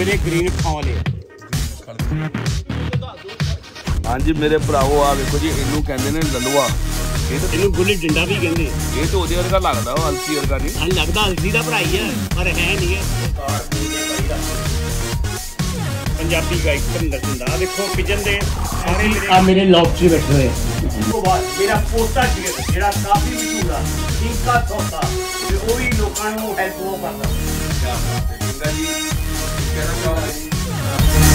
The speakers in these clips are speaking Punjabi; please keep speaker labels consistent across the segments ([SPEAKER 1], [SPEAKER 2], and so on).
[SPEAKER 1] ਮੇਰੇ ਗ੍ਰੀਨ ਵਾਲੇ। ਆ।
[SPEAKER 2] ਹਾਂਜੀ ਮੇਰੇ ਭਰਾਓ ਆ ਵੇਖੋ ਜੀ ਇਹਨੂੰ ਕਹਿੰਦੇ ਨੇ ਲਲਵਾ ਇਹ ਤਾਂ
[SPEAKER 1] ਇਹਨੂੰ ਗੁੱਲੀ ਡੰਡਾ ਵੀ ਕਹਿੰਦੇ।
[SPEAKER 2] ਇਹ ਤਾਂ ਉਹਦੇ ਵਰਗਾ ਲੱਗਦਾ ਉਹ ਅਲਸੀ ਵਰਗਾ ਨਹੀਂ।
[SPEAKER 1] ਹਾਂ ਲੱਗਦਾ ਅਲਸੀ ਦਾ ਭਰਾਈ ਆ ਪਰ ਹੈ ਨਹੀਂ ਹੈ ਪੰਜਾਬੀ ਗਾਇਕ ਧਰਿੰਦਰ ਸਿੰਘ ਦਾ। ਦੇਖੋ ਪਿਜਨ ਦੇ ਸਾਰੇ ਮੇਰੇ ਆ ਮੇਰੇ ਲੌਕਚੀ ਬੈਠੇ ਹੋਏ ਤੋਂ ਬਾਅਦ ਮੇਰਾ ਪੋਤਾ ਜਿਹੜਾ ਕਾਫੀ ਮਸ਼ਹੂਰ ਆ ਟਿੰਕਾ ਤੋਤਾ ਤੇ ਉਹ ਵੀ ਲੋਕਾਂ ਨੂੰ ਹੈਲਪ ਉਹ ਕਰਦਾ। that.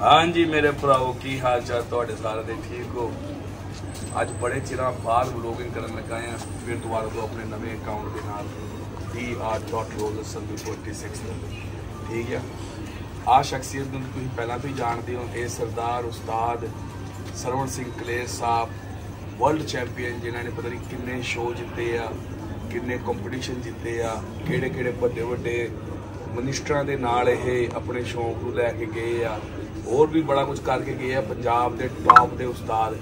[SPEAKER 2] ਹਾਂਜੀ ਮੇਰੇ ਭਰਾਓ ਕੀ ਹਾਲ ਚਾਲ ਤੁਹਾਡੇ ਸਾਰੇ ਦੇ? ਠੀਕ ਹੋ? ਅੱਜ ਬੜੇ ਚਿਰਾਂ ਬਾਅਦ ਵਲੋਗਿੰਗ ਕਰਨ ਲੱਗਾ ਆ ਫਿਰ ਦੁਬਾਰਾ ਤੋਂ ਆਪਣੇ ਨਵੇਂ ਅਕਾਊਂਟ ਦੇ ਨਾਲ dr.rose.sandu26 ਠੀਕ ਆ? ਆ ਸ਼ਖਸੀਅਤ ਨੂੰ ਤੁਸੀਂ ਪਹਿਲਾਂ ਵੀ ਜਾਣਦੇ ਹੋ। ਇਹ ਸਰਦਾਰ ਉਸਤਾਦ ਸਰਵਣ ਸਿੰਘ ਕਲੇਰ ਸਾਹਿਬ ਵਰਲਡ ਚੈਂਪੀਅਨ ਜਿਨ੍ਹਾਂ ਨੇ ਪਤਾ ਨਹੀਂ ਕਿੰਨੇ ਸ਼ੋਅ ਜਿੱਤੇ ਆ, ਕਿੰਨੇ ਕੰਪੀਟੀਸ਼ਨ ਜਿੱਤੇ ਆ ਕਿਹੜੇ ਕਿਹੜੇ ਵੱਡੇ ਵੱਡੇ ਮਨਿਸਟਰਾਂ ਦੇ ਨਾਲ ਇਹ ਆਪਣੇ ਸ਼ੌਂਕ ਨੂੰ ਲੈ ਕੇ ਗਏ ਆ। ਹੋਰ ਵੀ ਬੜਾ ਕੁਝ ਕਰਕੇ ਗਏ ਆ ਪੰਜਾਬ ਦੇ ਟਾਪ ਦੇ ਉਸਤਾਦ।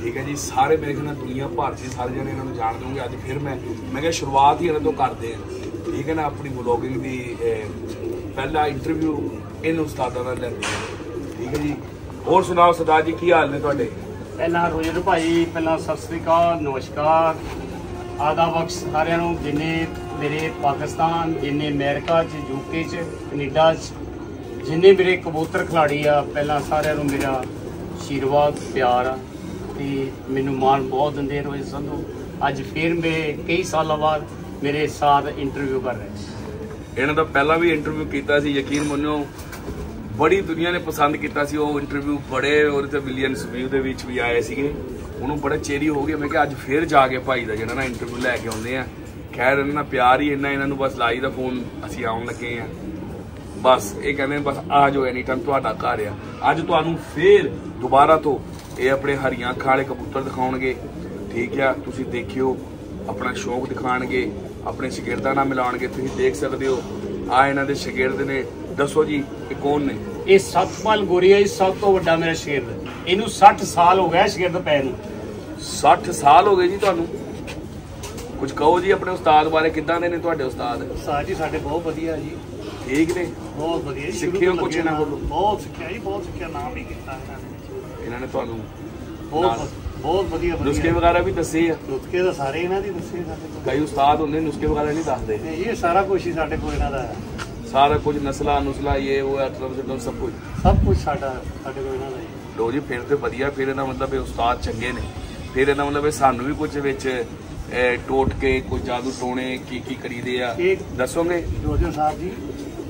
[SPEAKER 2] ਠੀਕ ਹੈ ਜੀ ਸਾਰੇ ਮੇਰੇ ਖਿਆਲ ਨਾਲ ਦੁਨੀਆ ਭਰ ਦੇ ਸਾਰੇ ਜਣੇ ਇਹਨਾਂ ਨੂੰ ਜਾਣਦੇ ਹੋਣਗੇ। ਅੱਜ ਫਿਰ ਮੈਂ ਮੈਂ ਕਿਹਾ ਸ਼ੁਰੂਆਤ ਹੀ ਇਹਨਾਂ ਤੋਂ ਕਰਦੇ ਆ ਠੀਕ ਹੈ ਨਾ ਆਪਣੀ ਵਲੋਗਿੰਗ ਦੀ ਅਹ, ਪਹਿਲਾ ਇੰਟਰਵਿਊ ਇਹਨਾਂ ਉਸਤਾਦਾਂ ਨਾਲ ਲੈਂਦੇ ਆ ਠੀਕ ਹੈ ਜੀ ਹੋਰ ਸੁਣਾਓ ਸਰਦਾਰ ਜੀ ਕੀ ਹਾਲ ਨੇ ਤੁਹਾਡੇ?
[SPEAKER 1] ਪਹਿਲਾਂ ਰੋਜਰ ਭਾਈ ਪਹਿਲਾਂ ਸਤਿ ਸ੍ਰੀ ਅਕਾਲ ਨਮਸਕਾਰ। ਆਦਾ ਬਖਸ਼ ਸਾਰਿਆਂ ਨੂੰ ਜਿੰਨੇ ਮੇਰੇ ਪਾਕਿਸਤਾਨ ਜਿੰਨੇ ਅਮਰੀਕਾ ਚ ਯੂਕੇ ਚ ਕੈਨੇਡਾ ਚ ਜਿੰਨੇ ਮੇਰੇ ਕਬੂਤਰ ਖਿਲਾੜੀ ਆ, ਪਹਿਲਾਂ ਸਾਰਿਆਂ ਨੂੰ ਮੇਰਾ ਆਸ਼ੀਰਵਾਦ ਪਿਆਰ ਆ ਤੇ ਮੈਨੂੰ ਮਾਣ ਬਹੁਤ ਦਿੰਦੇ ਰੋਜ ਸੰਧੂ। ਅੱਜ ਫਿਰ ਮੈਂ ਕਈ ਸਾਲਾਂ ਬਾਅਦ ਮੇਰੇ ਸਾਥ ਇੰਟਰਵਿਊ ਕਰ ਰਹੇ
[SPEAKER 2] ਇਹਨਾਂ ਦਾ ਪਹਿਲਾਂ ਵੀ ਇੰਟਰਵਿਊ ਕੀਤਾ ਸੀ, ਯਕੀਨ ਮੰਨੋ ਬੜੀ ਦੁਨੀਆ ਨੇ ਪਸੰਦ ਕੀਤਾ ਸੀ ਉਹ ਇੰਟਰਵਿਊ ਬੜੇ ਉਹਦੇ ਤੇ ਮਿਲੀਅਨਸ ਵਿਊ ਦੇ ਵਿੱਚ ਵੀ ਆਏ ਸੀਗੇ। ਉਹਨੂੰ ਬੜਾ ਚੇਰੀ ਹੋ ਗਿਆ ਮੈਂ ਕਿਹਾ ਅੱਜ ਫੇਰ ਜਾ ਕੇ ਭਾਈ ਦਾ ਜਿਹੜਾ ਨਾ ਇੰਟਰਵਿਊ ਲੈ ਕੇ ਆਉਂਦੇ ਆ। ਖੈਰ, ਇਹਨਾਂ ਨਾਲ ਪਿਆਰ ਹੀ ਇੰਨਾ, ਇਹਨਾਂ ਨੂੰ ਬਸ ਲਾਈ ਦਾ ਫੋਨ ਅਸੀਂ ਆਉਣ ਲੱਗੇ ਆ। ਬਸ ਇਹ ਕਹਿੰਦੇ ਬਸ ਆ ਜਾਓ ਐਨੀ ਟਾਈਮ ਤੁਹਾਡਾ ਘਰ ਆ। ਅੱਜ ਤੁਹਾਨੂੰ ਫੇਰ ਦੁਬਾਰਾ ਤੋਂ ਇਹ ਆਪਣੇ ਹਰੀਆਂ ਅੱਖਾਂ ਵਾਲੇ ਕਬੂਤਰ ਦਿਖਾਉਣਗੇ। ਠੀਕ ਆ ਤੁਸੀਂ ਦੇਖਿਓ ਆਪਣਾ ਸ਼ੌਂਕ ਦਿਖਾਣਗੇ ਆਪਣੇ ਸ਼ਾਗਿਰਦਾਂ ਨਾਲ ਮਿਲਾਉਣਗੇ ਤੁਸੀਂ ਦੇਖ ਸਕਦੇ ਹੋ। ਆ ਇਹਨਾਂ ਦੇ ਸ਼ਾਗਿਰਦ ਨੇ ਦੱਸੋ ਜੀ ਇਹ ਕੌਣ ਨੇ?
[SPEAKER 1] ਇਹ ਸਤਪਾਲ ਗੋਰੀਆ ਜੀ ਸਭ ਤੋਂ ਵੱਡਾ ਮੇਰਾ ਸ਼ੇਰ ਇਹਨੂੰ 60 ਸਾਲ ਹੋ ਗਏ ਸ਼ੇਰ ਪੈ ਨੂੰ।
[SPEAKER 2] 60 ਸਾਲ ਹੋ ਗਏ ਜੀ ਤੁਹਾਨੂੰ? ਕੁਝ ਕਹੋ ਜੀ ਆਪਣੇ ਉਸਤਾਦ ਬਾਰੇ ਕਿੱਦਾਂ ਦੇ ਨੇ ਤੁਹਾਡੇ ਉਸਤਾਦ?
[SPEAKER 1] ਸਾਹ ਜੀ ਸਾਡੇ ਬਹੁਤ ਵਧੀਆ ਜੀ।
[SPEAKER 2] ਠੀਕ ਨੇ?
[SPEAKER 1] ਬਹੁਤ ਵਧੀਆ ਜੀ
[SPEAKER 2] ਸਿੱਖਿਓ
[SPEAKER 1] ਸ਼ੁਰੂ ਤੋਂ
[SPEAKER 2] ਕੁਛ
[SPEAKER 1] ਲੱਗੇ
[SPEAKER 2] ਇਹਨਾਂ
[SPEAKER 1] ਨਾਲ।
[SPEAKER 2] ਕੋਲੋਂ?
[SPEAKER 1] ਬਹੁਤ ਸਿੱਖਿਆ ਜੀ ਬਹੁਤ ਸਿੱਖਿਆ ਨਾਮ ਵੀ ਕੀਤਾ ਇਹਨਾਂ ਨੇ।
[SPEAKER 2] ਇਹਨਾਂ ਨੇ ਤੁਹਾਨੂੰ
[SPEAKER 1] ਬਹੁਤ
[SPEAKER 2] ਨਾਲ।
[SPEAKER 1] ਬਹੁਤ ਵਧੀਆ
[SPEAKER 2] ਨੁਸਖੇ ਵਗੈਰਾ ਵੀ ਦੱਸੇ ਆ?
[SPEAKER 1] ਨੁਸਖੇ ਤਾਂ ਸਾਰੇ ਇਹਨਾਂ ਦੀ ਦੱਸੇ ਸਾਡੇ ਕੋਲ।
[SPEAKER 2] ਕਈ ਉਸਤਾਦ ਹੁੰਦੇ ਨੁਸਖੇ ਵਗੈਰਾ ਨਹੀਂ ਦੱਸਦੇ।
[SPEAKER 1] ਇਹ ਸਾਰਾ ਕੁਝ ਹੀ ਸਾਡੇ ਕੋਲ ਇਹਨਾਂ ਦਾ ਹੈ।
[SPEAKER 2] ਸਾਰਾ ਕੁਝ ਨਸਲਾ ਨੁਸਲਾ ਇਹ ਉਹ ਅਤਰਮ ਸਿੱਧਮ ਸਭ ਕੁਝ।
[SPEAKER 1] ਸਭ ਕੁਝ ਸਾਡਾ ਸਾਡੇ ਕੋਲ ਇਹਨਾਂ ਦਾ ਹੀ
[SPEAKER 2] ਲੋ ਜੀ ਫਿਰ ਤੇ ਵਧੀਆ ਫਿਰ ਇਹਦਾ ਮਤਲਬ ਇਹ ਉਸਤਾਦ ਚੰਗੇ ਨੇ। ਫਿਰ ਇਹਦਾ ਮਤਲਬ ਇਹ ਸਾਨੂੰ ਵੀ ਕੁਝ ਵਿੱਚ ਅਹ, ਟੋਟ ਕੇ ਕੋਈ ਜਾਦੂ ਟੋਣੇ ਕੀ ਕੀ ਕਰੀਦੇ ਆ?
[SPEAKER 1] ਇਹ-
[SPEAKER 2] ਦੱਸੋਗੇ?
[SPEAKER 1] ਜੋਜੋ ਸਾਹਿਬ ਜੀ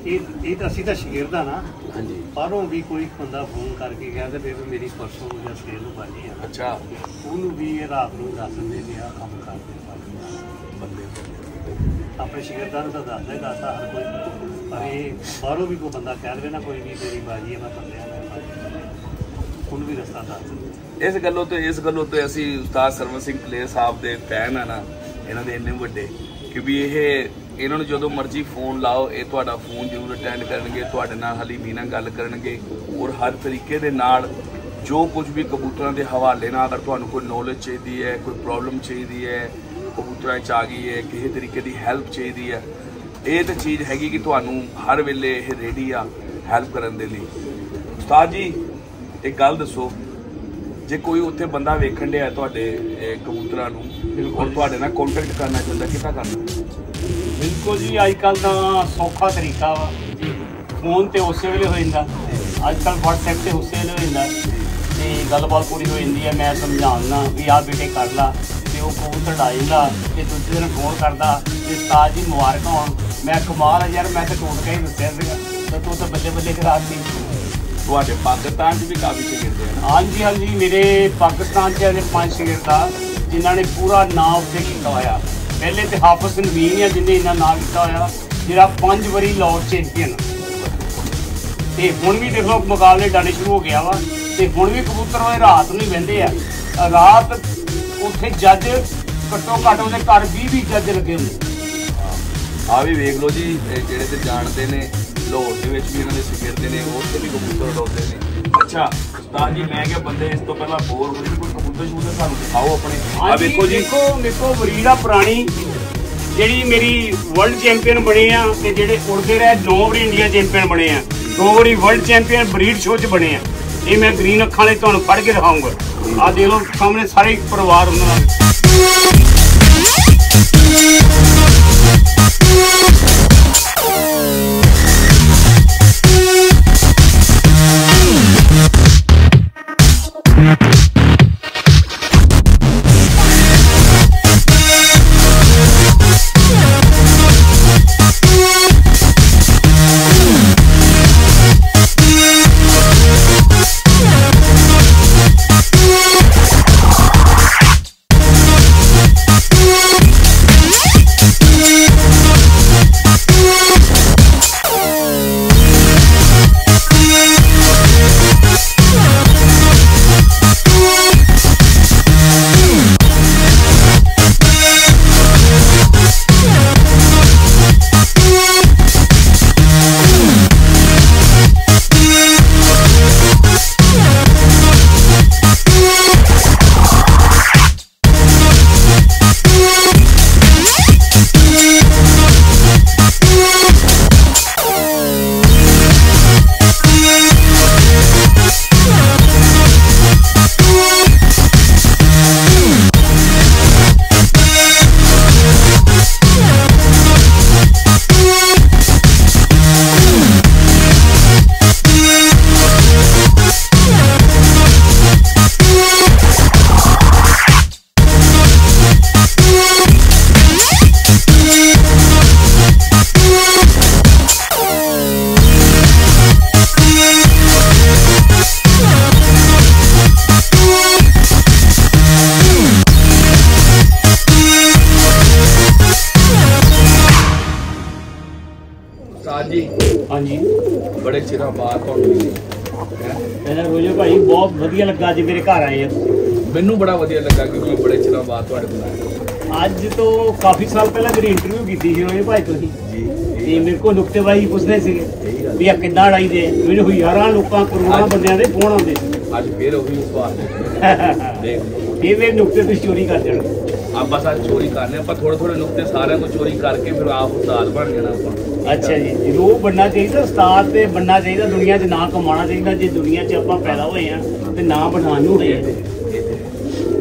[SPEAKER 1] ਇਹ ਇਹ ਤਾਂ ਅਸੀਂ ਤਾਂ ਸ਼ਗਿਰਦਾਂ ਨਾ।
[SPEAKER 2] ਹਾਂਜੀ।
[SPEAKER 1] ਬਾਹਰੋਂ ਵੀ ਕੋਈ ਬੰਦਾ ਫੋਨ ਕਰਕੇ ਤੇ ਫਿਰ ਮੇਰੀ ਪਰਸੋਂ ਨੂੰ ਜਾਂ ਸਵੇਰ ਨੂੰ ਬਾਜੀ ਆ
[SPEAKER 2] ਅੱਛਾ।
[SPEAKER 1] ਉਹਨੂੰ ਵੀ ਇਹ ਰਾਤ ਨੂੰ ਦੱਸ ਦਿੰਦੇ ਵੀ ਆਹ ਕੰਮ ਕਰਦੇ
[SPEAKER 2] ਬੰਦੇ
[SPEAKER 1] ਆਪਣੇ ਸ਼ਗਿਰਦਾਂ ਨੂੰ ਤਾਂ ਦੱਸਦਾ ਹੀ ਦੱਸਦਾ ਹਰ ਕੋਈ। ਪਰ ਇਹ ਬਾਹਰੋਂ ਵੀ ਕੋਈ ਬੰਦਾ ਕਹਿ ਦੇਵੇ ਨਾ ਕੋਈ ਵੀ ਮੇਰੀ ਬਾਜੀ ਹੈ ਮੈਂ ਬੰਦਿਆਂ ਨਾਲ ਉਹਨੂੰ ਵੀ ਰਸਤਾ ਦੱਸ ਦਿੰਦੇ।
[SPEAKER 2] ਇਸ ਗੱਲੋਂ ਤੇ ਇਸ ਗੱਲੋਂ ਤੇ ਅਸੀਂ ਉਸਤਾਦ ਸਰਵਨ ਸਿੰਘ ਕਲੇਰ ਸਾਹਿਬ ਦੇ ਫੈਨ ਆ ਨਾ ਇਹਨਾਂ ਦੇ ਇੰਨੇ ਵੱਡੇ। ਕਿ ਵੀ ਇਹ ਇਹਨਾਂ ਨੂੰ ਜਦੋਂ ਮਰਜ਼ੀ ਫੋਨ ਲਾਓ ਇਹ ਤੁਹਾਡਾ ਫੋਨ ਜ਼ਰੂਰ ਅਟੈਂਡ ਕਰਨਗੇ ਤੁਹਾਡੇ ਨਾਲ ਹਲੀਮੀ ਨਾਲ ਗੱਲ ਕਰਨਗੇ। ਔਰ ਹਰ ਤਰੀਕੇ ਦੇ ਨਾਲ ਜੋ ਕੁਝ ਵੀ ਕਬੂਤਰਾਂ ਦੇ ਹਵਾਲੇ ਨਾਲ ਅਗਰ ਤੁਹਾਨੂੰ ਕੋਈ ਨੌਲੇਜ ਚਾਹੀਦੀ ਹੈ ਕੋਈ ਪ੍ਰੋਬਲਮ ਚਾਹੀਦੀ ਹੈ ਕਬੂਤਰਾਂ 'ਚ ਆ ਗਈ ਹੈ ਕਿਸੇ ਤਰੀਕੇ ਦੀ ਹੈਲਪ ਚਾਹੀਦੀ ਹੈ ਇਹ ਤਾਂ ਚੀਜ਼ ਹੈਗੀ ਕਿ ਤੁਹਾਨੂੰ ਹਰ ਵੇਲੇ ਇਹ ਰੈਡੀ ਆ ਹੈਲਪ ਕਰਨ ਦੇ ਲਈ। ਉਸਤਾਦ ਜੀ ਇੱਕ ਗੱਲ ਦੱਸੋ ਜੇ ਕੋਈ ਉੱਥੇ ਬੰਦਾ ਵੇਖਣ ਡਿਆ ਤੁਹਾਡੇ ਕਬੂਤਰਾਂ ਨੂੰ ਔਰ ਤੁਹਾਡੇ ਨਾਲ ਕੰਟੈਕਟ ਕਰਨਾ ਚਾਹੁੰਦਾ ਕਿੱਦਾਂ ਕਰਨਾ?
[SPEAKER 1] ਬਿਲਕੁਲ ਜੀ ਅੱਜ ਕੱਲ ਤਾਂ ਸੌਖਾ ਤਰੀਕਾ ਵਾ। ਫੋਨ ਤੇ ਉਸੇ ਵੇਲੇ ਹੋ ਜਾਂਦਾ। ਅੱਜ ਕੱਲ WhatsApp ਤੇ ਉਸੇ ਵੇਲੇ ਹੋ ਜਾਂਦਾ। ਤੇ ਗੱਲਬਾਤ ਪੂਰੀ ਹੋ ਜਾਂਦੀ ਹੈ ਮੈਂ ਸਮਝਾਉਣਾ ਵੀ ਆਹ ਬੇਟੇ ਕਰ ਲਾ ਤੇ ਉਹ ਕਬੂਤਰ ਡਾ ਜਾਂਦਾ ਤੇ ਦੂਜੇ ਦਿਨ ਫੋਨ ਕਰਦਾ ਤੇ ਉਸਤਾਦ ਜੀ ਮੁਬਾਰਕਾਂ ਹੋਣ। ਮੈਂ ਕਮਾਲ ਆ ਯਾਰ ਮੈਂ ਤਾਂ ਟੋਟ ਕੇ ਹੀ ਦੱਸਿਆ ਸੀਗਾ। ਤੇ ਤੂੰ ਤਾਂ ਬੱਲੇ ਬੱਲੇ ਕਰਾਤੀ
[SPEAKER 2] ਤੁਹਾਡੇ ਪਾਕਿਸਤਾਨ 'ਚ ਵੀ ਕਾਫੀ ਸ਼ਗਿਰਦ ਹੈ ਨਾ?
[SPEAKER 1] ਹਾਂਜੀ ਹਾਂਜੀ ਮੇਰੇ ਪਾਕਿਸਤਾਨ ਚ ਅਜੇ ਪੰਜ ਸ਼ਗਿਰਦਾ ਜਿਨ੍ਹਾਂ ਨੇ ਪੂਰਾ ਨਾਮ ਉੱਤੇ ਕੀਤਾ ਹੋਇਆ। ਪਹਿਲੇ ਤੇ ਹਾਫਿਜ਼ ਨਵੀਨ ਆ ਜਿਨੇ ਇਹਨਾਂ ਨਾਮ ਕੀਤਾ ਹੋਇਆ ਜਿਹੜਾ ਪੰਜ ਵਾਰੀ ਲਾਰਡ ਚੈਂਪੀਅਨ ਤੇ ਹੁਣ ਵੀ ਦੇਖੋ ਮੁਕਾਬਲੇ ਡਾਣੇ ਸ਼ੁਰੂ ਹੋ ਗਿਆ ਵਾ ਤੇ ਹੁਣ ਵੀ ਕਬੂਤਰ ਵਾਲੇ ਰਾਤ ਨੂੰ ਹੀ ਵਹਿੰਦੇ ਆ। ਰਾਤ ਉੱਥੇ ਜੱਜ ਘੱਟੋ ਘੱਟ ਉਹਦੇ ਘਰ 20 20 ਜੱਜ ਲੱਗੇ ਹੁੰਦੇ।
[SPEAKER 2] ਆ ਵੀ ਵੇਖ ਲਓ ਜੀ ਜਿਹੜੇ ਤੇ ਜਾਣਦੇ ਨੇ ਲਾਹੌਰ ਦੇ ਵਿੱਚ ਵੀ ਇਹਨਾਂ ਦੇ ਸਿਗਰਦੇ ਨੇ ਉੱਥੇ ਵੀ ਕਬੂਤਰ ਉਡਾਉਂਦੇ ਨੇ। ਅੱਛਾ। ਉਸਤਾਦ ਜੀ ਮੈਂ ਕਿਹਾ ਬੰਦੇ ਇਸ ਤੋਂ ਪਹਿਲਾਂ ਬੋਰ ਹੋ ਗਏ ਕੋਈ ਕਬੂਤਰ ਸ਼ੂਟਰ ਸਾਨੂੰ ਦਿਖਾਓ ਆਪਣੇ। ਆ
[SPEAKER 1] ਹਾਂਜੀ,
[SPEAKER 2] ਵੇਖੋ ਜੀ।
[SPEAKER 1] ਦੇਖੋ ਦੇਖੋ ਵਰੀੜਾ ਪੁਰਾਣੀ ਜਿਹੜੀ ਮੇਰੀ ਵਰਲਡ ਚੈਂਪੀਅਨ ਬਣੇ ਆ ਤੇ ਜਿਹੜੇ ਉੜਦੇ ਰਹੇ ਨੌ ਵਾਰੀ ਇੰਡੀਆ ਚੈਂਪੀਅਨ ਬਣੇ ਆ। ਦੋ ਵਾਰੀ ਵਰਲਡ ਚੈਂਪੀਅਨ ਬਰੀਡ ਸ਼ੋਅ 'ਚ ਬਣੇ ਆ। ਇਹ ਮੈਂ ਗ੍ਰੀਨ ਅੱਖਾਂ ਵਾਲੇ ਤੁਹਾਨੂੰ ਫੜ ਕੇ ਦਿਖਾਉਂਗਾ ਆ ਦੇਖ ਲਓ ਸਾਹਮਣੇ ਸਾਰੇ ਪਰਿਵਾਰ ਉਹਨਾਂ ਦਾ ਘਰ ਆਏ ਆ।
[SPEAKER 2] ਮੈਨੂੰ ਬੜਾ ਵਧੀਆ ਲੱਗਾ ਕਿਉਂਕਿ ਬੜੇ ਚਿਰਾਂ ਬਾਅਦ ਤੁਹਾਡੇ ਕੋਲ ਆਇਆ।
[SPEAKER 1] ਅੱਜ ਤੋਂ ਕਾਫੀ ਸਾਲ ਪਹਿਲਾਂ ਮੇਰੀ ਇੰਟਰਵਿਊ ਕੀਤੀ ਸੀ ਰੋਜੋ ਭਾਈ ਤੁਸੀਂ।
[SPEAKER 2] ਜੀ।
[SPEAKER 1] ਤੇ ਮੇਰੇ ਕੋਲ ਨੁਕਤੇਬਾਜ਼ੀ ਪੁੱਛਦੇ ਸੀਗੇ। ਵੀ ਆ ਕਿੱਦਾਂ ਲੜਾਈ ਦੇ ਮੈਨੂੰ ਹਜ਼ਾਰਾਂ ਲੋਕਾਂ ਕਰੋੜਾਂ ਬੰਦਿਆਂ ਦੇ ਫੋਨ ਆਉਂਦੇ ਸੀ।
[SPEAKER 2] ਅੱਜ ਫੇਰ ਉਹੀ ਸਵਾਲ ਦੇਖ
[SPEAKER 1] ਇਹ ਵੇ ਨੁਕਤੇ ਤੁਸੀਂ ਚੋਰੀ ਕਰ ਜਾਣਗੇ
[SPEAKER 2] ਆ ਬਸ ਅੱਜ ਚੋਰੀ ਕਰਨੇ ਆਪਾਂ ਥੋੜੇ ਥੋੜੇ ਨੁਕਤੇ ਸਾਰਿਆਂ ਤੋਂ ਚੋਰੀ ਕਰਕੇ ਫਿਰ ਆਪ ਉਸਤਾਦ ਬਣ ਜਾਣਾ ਆਪਾਂ।
[SPEAKER 1] ਅੱਛਾ ਜੀ ਜ਼ਰੂਰ ਬਣਨਾ ਚਾਹੀਦਾ ਉਸਤਾਦ ਤੇ ਬਣਨਾ ਚਾਹੀਦਾ ਦੁਨੀਆ 'ਚ ਨਾਂ ਕਮਾਉਣਾ ਚਾਹੀਦਾ ਜੇ ਦੁਨੀਆ 'ਚ ਆਪਾਂ ਪੈਦਾ ਹੋਏ ਆ ਤੇ ਨਾਂ ਬਣਾਉਣ ਨੂੰ ਹੋਏ।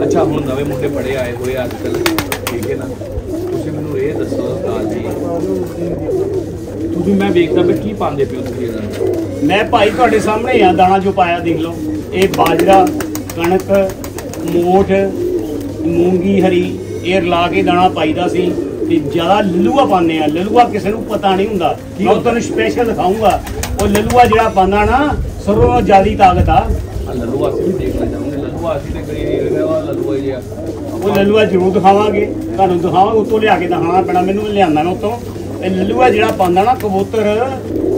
[SPEAKER 2] ਅੱਛਾ ਹੁਣ ਨਵੇਂ ਮੁੰਡੇ ਬੜੇ ਆਏ ਹੋਏ ਅੱਜ ਕੱਲ ਠੀਕ ਹੈ ਨਾ? ਤੁਸੀਂ ਮੈਨੂੰ ਇਹ ਦੱਸੋ ਉਸਤਾਦ ਜੀ ਤੁਸੀਂ ਮੈਂ ਵੇਖਦਾ ਵੀ ਕੀ ਪਾਉਂਦੇ ਪਿਓ ਤੁਸੀਂ ਇਹਨਾਂ ਨੂੰ?
[SPEAKER 1] ਮੈਂ ਭਾਈ ਤੁਹਾਡੇ ਸਾਹਮਣੇ ਆ ਦਾਣਾ ਜੋ ਪਾਇਆ ਦੇਖ ਲਓ। ਇਹ ਬਾਜਰਾ ਕਣਕ ਮੋਠ ਮੂੰਗੀ ਹਰੀ। ਇਹ ਰਲਾ ਕੇ ਦਾਣਾ ਪਾਈਦਾ ਸੀ ਤੇ ਜ਼ਿਆਦਾ ਲਲੂਆ ਪਾਉਂਦੇ ਆ। ਲਲੂਆ ਕਿਸੇ ਨੂੰ ਪਤਾ ਨਹੀਂ ਹੁੰਦਾ। ਮੈਂ ਉਹ ਤੁਹਾਨੂੰ ਸਪੈਸ਼ਲ ਦਿਖਾਉਂਗਾ ਉਹ ਲਲੂਆ ਜਿਹੜਾ ਪਾਉਂਦਾ ਨਾ ਸਰੋਂ ਨਾਲੋਂ ਜ਼ਿਆਦੀ ਤਾਕਤ ਆ।
[SPEAKER 2] ਆ ਲੱਲੂ ਅਸੀਂ ਵੀ ਦੇਖਣਾ ਚਾਹੁੰਦੇ ਲੱਲੂ ਅਸੀਂ ਤੇ ਨਹੀਂ ਰਹੇ ਵਾ ਲੱਲੂ ਹੀ ਆ।
[SPEAKER 1] ਉਹ ਲਲੂਆ ਜ਼ਰੂਰ ਦਿਖਾਵਾਂਗੇ। ਤੁਹਾਨੂੰ ਦਿਖਾਵਾਂਗੇ ਉਤੋਂ ਲਿਆ ਕੇ ਦਿਖਾਉਣਾ ਪੈਣਾ। ਮੈਨੂੰ ਲਿਆਂਦਾ ਮੈਂ ਉਤੋਂ। ਇਹ ਲਲੂਆ ਜਿਹੜਾ ਪਾਉਂਦਾ ਨਾ ਕਬੂਤਰ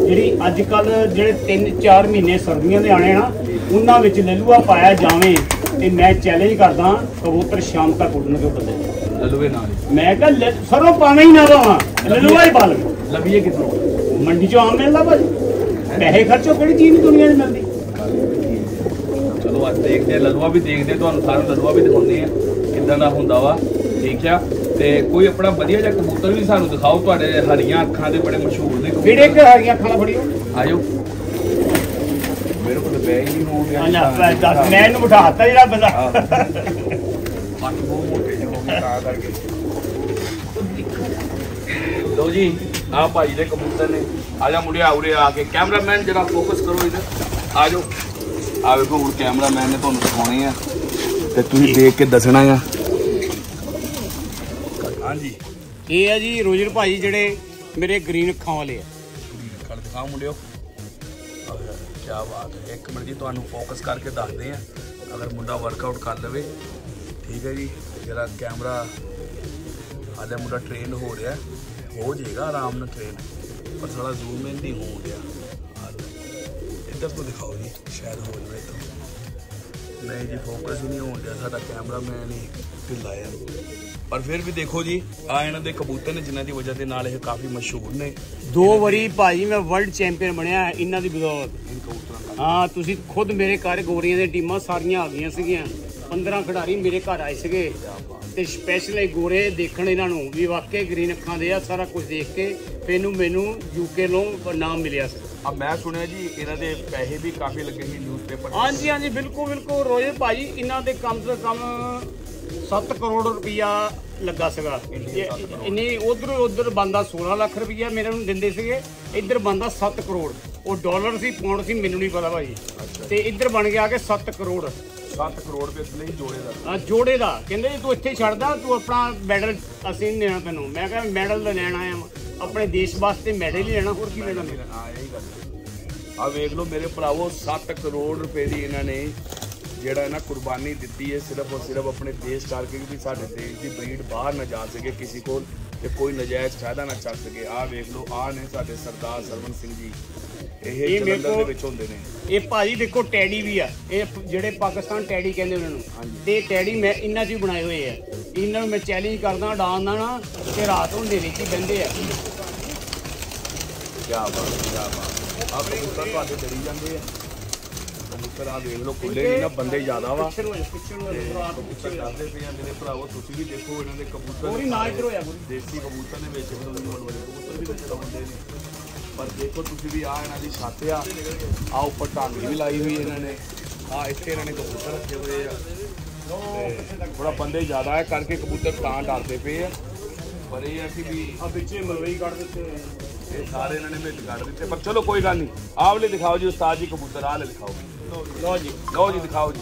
[SPEAKER 1] ਜਿਹੜੀ ਅੱਜ ਕੱਲ ਜਿਹੜੇ 3-4 ਮਹੀਨੇ ਸਰਦੀਆਂ ਦੇ ਆਣੇ ਨਾ ਉਹਨਾਂ ਵਿੱਚ ਲਲੂਆ ਪਾਇਆ ਜਾਵੇ। ਤੇ ਮੈਂ ਚੈਲੰਜ ਕਰਦਾ ਕਬੂਤਰ ਸ਼ਾਮ ਤੱਕ ਉੱਡਣਗੇ ਬੰਦੇ
[SPEAKER 2] ਲੱਲੂਏ ਨਾਲ।
[SPEAKER 1] ਮੈਂ ਕਿਹਾ ਸਰੋਂ ਪਾਵੇਂ ਹੀ ਨਾ ਦਵਾਂ ਲਲੂਆ ਹੀ ਪਾ ਲਵੇ।
[SPEAKER 2] ਲੱਭੀਏ ਕਿੱਥੋਂ?
[SPEAKER 1] ਮੰਡੀ ਚੋਂ ਆਮ ਮਿਲਦਾ ਭਾਜੀ। ਪੈਸੇ ਖਰਚੋ ਕਿਹੜੀ ਚੀਜ਼ ਨਹੀਂ ਦੁਨੀਆ 'ਚ ਮਿਲਦੀ?
[SPEAKER 2] ਚਲੋ ਅੱਜ ਦੇਖਦੇ ਆ ਲੱਲੂਆ ਵੀ ਦੇਖਦੇ ਤੁਹਾਨੂੰ ਸਾਰਾ ਲੱਲੂਆ ਵੀ ਦਿਖਾਉਂਦੇ ਆ ਕਿੱਦਾਂ ਦਾ ਹੁੰਦਾ ਵਾ। ਠੀਕ ਆ? ਤੇ ਕੋਈ ਆਪਣਾ ਵਧੀਆ ਜਿਹਾ ਕਬੂਤਰ ਵੀ ਸਾਨੂੰ ਦਿਖਾਓ ਤੁਹਾਡੇ ਹਰੀਆਂ ਅੱਖਾਂ ਦੇ ਬੜੇ ਮਸ਼ਹੂਰ ਨੇ ਕਬੂਤਰ।
[SPEAKER 1] ਵੀੜੇ ਕਿ ਹਰੀਆਂ ਖਾਣਾ ਫੜਿਓ
[SPEAKER 2] ਆਜੋ ਮੇਰੇ ਕੋਲ ਬੈ ਹੀ ਨਹੀਂ ਹੋ ਗਿਆ
[SPEAKER 1] ਹਾਂ ਦੱਸ ਮੈਂ ਇਹਨੂੰ ਬਿਠਾਤਾ ਜਿਹੜਾ ਬੰਦਾ।
[SPEAKER 2] ਮੱਟ ਬਹੁਤ ਮੋਟੇ ਜਿਹੇ ਹੋ ਗਏ ਤਾਂ ਕਰਕੇ। ਲੋ ਜੀ ਆ ਭਾਈ ਦੇ ਕਬੂਤਰ ਨੇ। ਆ ਜਾ ਮੁੰਡਿਆ ਉਰੇ ਆ ਕੇ ਕੈਮਰਾਮੈਨ ਜਰਾ ਫੋਕਸ ਕਰੋ ਇਧਰ ਆ ਜਾਓ। ਆ ਵੇਖੋ ਹੁਣ ਕੈਮਰਾਮੈਨ ਨੇ ਤੁਹਾਨੂੰ ਦਿਖਾਉਣੇ ਆ। ਤੇ ਤੁਸੀਂ ਦੇਖ ਕੇ ਦੱਸਣਾ ਆ। ਹਾਂਜੀ।
[SPEAKER 1] ਇਹ ਆ ਜੀ ਰੋਜਰ ਭਾਈ ਜਿਹੜੇ ਮੇਰੇ ਗ੍ਰੀਨ ਅੱਖਾਂ ਵਾਲੇ ਆ।
[SPEAKER 2] ਖੜ ਦਿਖਾਓ ਮੁੰਡਿਓ। ਕੀ ਬਾਤ ਹੈ। ਇੱਕ ਮਿੰਟ ਜੀ, ਤੁਹਾਨੂੰ ਫੋਕਸ ਕਰਕੇ ਦੱਸਦੇ ਆ ਅਗਰ ਮੁੰਡਾ ਵਰਕਆਊਟ ਕਰ ਲਵੇ, ਠੀਕ ਹੈ ਜੀ, ਜਿਹੜਾ ਕੈਮਰਾ ਹਾਲੇ ਮੁੰਡਾ ਟ੍ਰੇਨ ਹੋ ਰਿਹਾ ਹੋ ਜਾਏਗਾ ਆਰਾਮ ਨਾਲ ਟ੍ਰੇਨ ਪਰ ਥੋੜਾ ਜ਼ੂਮ ਇਨ ਨਹੀਂ ਹੋ ਰਿਹਾ। ਇੱਧਰ ਤੋਂ ਦਿਖਾਓ ਜੀ, ਸ਼ਾਇਦ ਹੋ ਜਾਵੇ ਤਾਂ ਨਹੀਂ ਜੀ ਫੋਕਸ ਹੀ ਨਹੀਂ ਹੋਣ ਰਿਹਾ ਸਾਡਾ ਕੈਮਰਾਮੈਨ ਹੀ ਢਿੱਲਾ ਆ ਪਰ ਫਿਰ ਵੀ ਦੇਖੋ ਜੀ ਆ ਇਹਨਾਂ ਦੇ ਕਬੂਤਰ ਨੇ, ਜਿਨ੍ਹਾਂ ਦੀ ਵਜ੍ਹਾ ਦੇ ਨਾਲ ਇਹ ਕਾਫੀ ਮਸ਼ਹੂਰ ਨੇ।
[SPEAKER 1] ਦੋ ਵਾਰੀ ਭਾਜੀ ਮੈਂ ਵਰਲਡ ਚੈਂਪੀਅਨ ਬਣਿਆ ਇਹਨਾਂ ਦੀ ਬਦੌਲਤ। ਹਾਂ ਤੁਸੀਂ ਖੁਦ ਮੇਰੇ ਘਰ ਗੋਰੀਆਂ ਦੀਆਂ ਟੀਮਾਂ ਸਾਰੀਆਂ ਆ ਗਈਆਂ ਸੀਗੀਆਂ। 15 ਖਿਡਾਰੀ ਮੇਰੇ ਘਰ ਆਏ ਸੀਗੇ ਤੇ ਸਪੈਸ਼ਲ ਇਹ ਗੋਰੇ ਦੇਖਣ ਇਹਨਾਂ ਨੂੰ ਵੀ ਵਾਕਈ ਗ੍ਰੀਨ ਅੱਖਾਂ ਦੇ ਆ ਸਾਰਾ ਕੁਝ ਦੇਖ ਕੇ ਇਹਨੂੰ ਮੈਨੂੰ ਯੂਕੇ ਨੂੰ ਨਾਮ ਮਿਲਿਆ ਸੀ।
[SPEAKER 2] ਆ ਮੈਂ ਸੁਣਿਆ ਜੀ ਇਹਨਾਂ ਦੇ ਪੈਸੇ ਵੀ ਕਾਫੀ ਲੱਗੇ ਸੀ ਨਿਊਜ਼ਪੇਪਰ
[SPEAKER 1] ਹਾਂਜੀ ਹਾਂਜੀ ਬਿਲਕੁਲ ਬਿਲਕੁਲ। ਰੋਏ ਭਾਜੀ ਇਹਨਾਂ ਦੇ ਕਮ ਸੇ ਕਮ 7 ਕਰੋੜ ਰੁਪਇਆ ਲੱਗਾ ਸੀਗਾ। ਇੰਨੇ ਉਧਰ ਉਧਰ ਬੰਦਾ 16 ਲੱਖ ਰੁਪਇਆ ਮੇਰੇ ਨੂੰ ਦਿੰਦੇ ਸੀਗੇ ਇੱਧਰ ਬੰਦਾ 7 ਕਰੋੜ। ਉਹ ਡਾਲਰ ਸੀ ਪਾਉਂਡ ਸੀ ਮੈਨੂੰ ਨਹੀਂ ਪਤਾ ਭਾਜੀ ਤੇ ਇੱਧਰ ਬਣ ਗਿਆ ਕਿ 7 ਕਰੋੜ।
[SPEAKER 2] 7 ਕਰੋੜ ਰੁਪਏ ਲਈ ਜੋੜੇ ਦਾ।
[SPEAKER 1] ਆ ਜੋੜੇ ਦਾ। ਕਹਿੰਦੇ ਜੀ ਤੂੰ ਇੱਥੇ ਛੱਡਦਾ ਤੂੰ ਆਪਣਾ ਮੈਡਲ ਅਸੀਂ ਨਹੀਂ ਦੇਣਾ ਤੈਨੂੰ। ਮੈਂ ਕਿਹਾ ਮੈਡਲ ਤਾਂ ਲੈਣ ਆਇਆ ਆਪਣੇ ਦੇਸ਼ ਵਾਸਤੇ ਮੈਡਲ ਹੀ ਲੈਣਾ ਹੋਰ ਕੀ ਲੈਣਾ? ਮੇਰਾ
[SPEAKER 2] ਹਾਂ ਇਹੀ ਗੱਲ ਆ ਵੇਖ ਲਓ ਮੇਰੇ ਭਰਾਵੋ 7 ਕਰੋੜ ਰੁਪਏ ਦੀ ਇਹਨਾਂ ਨੇ ਜਿਹੜਾ ਇਹਨਾਂ ਕੁਰਬਾਨੀ ਦਿੱਤੀ ਹੈ ਸਿਰਫ ਔਰ ਸਿਰਫ ਆਪਣੇ ਦੇਸ਼ ਕਰਕੇ ਵੀ ਸਾਡੇ ਦੇਸ਼ ਦੀ ਬਰੀਡ ਬਾਹਰ ਨਾ ਜਾ ਸਕੇ ਕਿਸੇ ਕੋਲ ਤੇ ਕੋਈ ਨਜਾਇਜ਼ ਫਾਇਦਾ ਨਾ ਚੱਕ ਸਕੇ। ਆ ਵੇਖ ਲਓ ਆ ਨੇ ਸਾਡੇ ਸਰਦਾਰ ਸਰਵਨ ਸਿੰਘ ਜੀ। ਇਹ
[SPEAKER 1] ਮੇਰੇ
[SPEAKER 2] ਦੇ
[SPEAKER 1] ਕੋਲ-
[SPEAKER 2] ਵਿੱਚ ਹੁੰਦੇ ਨੇ।
[SPEAKER 1] ਇਹ ਭਾਜੀ ਦੇਖੋ ਟੈਡੀ ਵੀ ਆ। ਇਹ ਜਿਹੜੇ ਪਾਕਿਸਤਾਨ ਟੈਡੀ ਕਹਿੰਦੇ ਉਹਨਾਂ। ਨੂੰ ਤੇ ਟੈਡੀ ਮੈਂ ਇਹਨਾਂ 'ਚ ਹੀ ਬਣਾਏ ਹੋਏ ਆ। ਇਹਨਾਂ ਨੂੰ ਮੈਂ ਚੈਲੰਜ ਕਰਦਾ ਡਾਂਦਾ ਨਾ ਤੇ ਰਾਤ ਨੂੰ ਹਨੇਰੇ 'ਚ ਹੀ ਬਹਿੰਦੇ ਆ।
[SPEAKER 2] ਕੀ ਬਾਤ ਕੀ ਬਾਤ। ਆ ਕਬੂਤਰ ਤੁਹਾਡੇ ਡਰੀ ਜਾਂਦੇ ਆ। ਕਬੂਤਰ ਆ ਵੇਖ ਲਓ ਖੁੱਲੇ ਨਹੀਂ ਨਾ ਬੰਦੇ ਜ਼ਿਆਦਾ ਵਾ।
[SPEAKER 1] ਪਿੱਛੇ ਨੂੰ ਪਿੱਛੇ ਨੂੰ ਨੂੰ
[SPEAKER 2] ਕਬੂਤਰ ਕਰਦੇ ਪਏ ਆ ਮੇਰੇ ਭਰਾਵੋ ਤੁਸੀਂ ਵੀ ਦੇਖੋ ਇਹਨਾਂ ਦੇ ਕਬੂਤਰ।
[SPEAKER 1] ਗੋਰੀ ਨਾ ਇੱਧਰ ਹੋਇਆ
[SPEAKER 2] ਦੇਸੀ ਕਬੂਤਰ ਨੇ ਵਿੱਚ ਬਣਾਉਣ ਵਾਲੇ ਕਬੂਤਰ ਵੀ ਵਿੱਚ ਲਾਉਂਦੇ ਨੇ। ਪਰ ਦੇਖੋ ਤੁਸੀਂ ਵੀ ਆ ਇਹਨਾਂ ਦੀ ਛੱਤ ਆ। ਆ ਉੱਪਰ ਢਾਂਗੀ ਵੀ ਲਾਈ ਹੋਈ ਇਹਨਾਂ ਨੇ। ਆ ਇੱਥੇ ਇਹਨਾਂ ਨੇ ਕਬੂਤਰ ਰੱਖੇ ਹੋਏ ਆ। ਥੋੜਾ ਬੰਦੇ ਜ਼ਿਆਦਾ ਹੈ ਕਰਕੇ ਕਬੂਤਰ ਤਾਂ ਡਰਦੇ ਪਏ ਆ। ਪਰ ਇਹ ਆ ਕਿ ਵੀ
[SPEAKER 1] ਆ ਵਿੱਚੇ ਮਲਵਈ ਕੱਢ ਦਿੱਤੇ।
[SPEAKER 2] ਇਹ ਸਾਰੇ ਇਹਨਾਂ ਨੇ ਵਿੱਚ ਕੱਢ ਦਿੱਤੇ। ਪਰ ਚਲੋ ਕੋਈ ਗੱਲ ਨਹੀਂ। ਆਹ ਵਾਲੇ ਦਿਖਾਓ ਜੀ ਉਸਤਾਦ ਜੀ ਕਬੂਤਰ ਆਹ ਵਾਲੇ ਦਿਖਾਓ।
[SPEAKER 1] ਲਓ ਜੀ।
[SPEAKER 2] ਲਓ ਜੀ ਦਿਖਾਓ ਜੀ।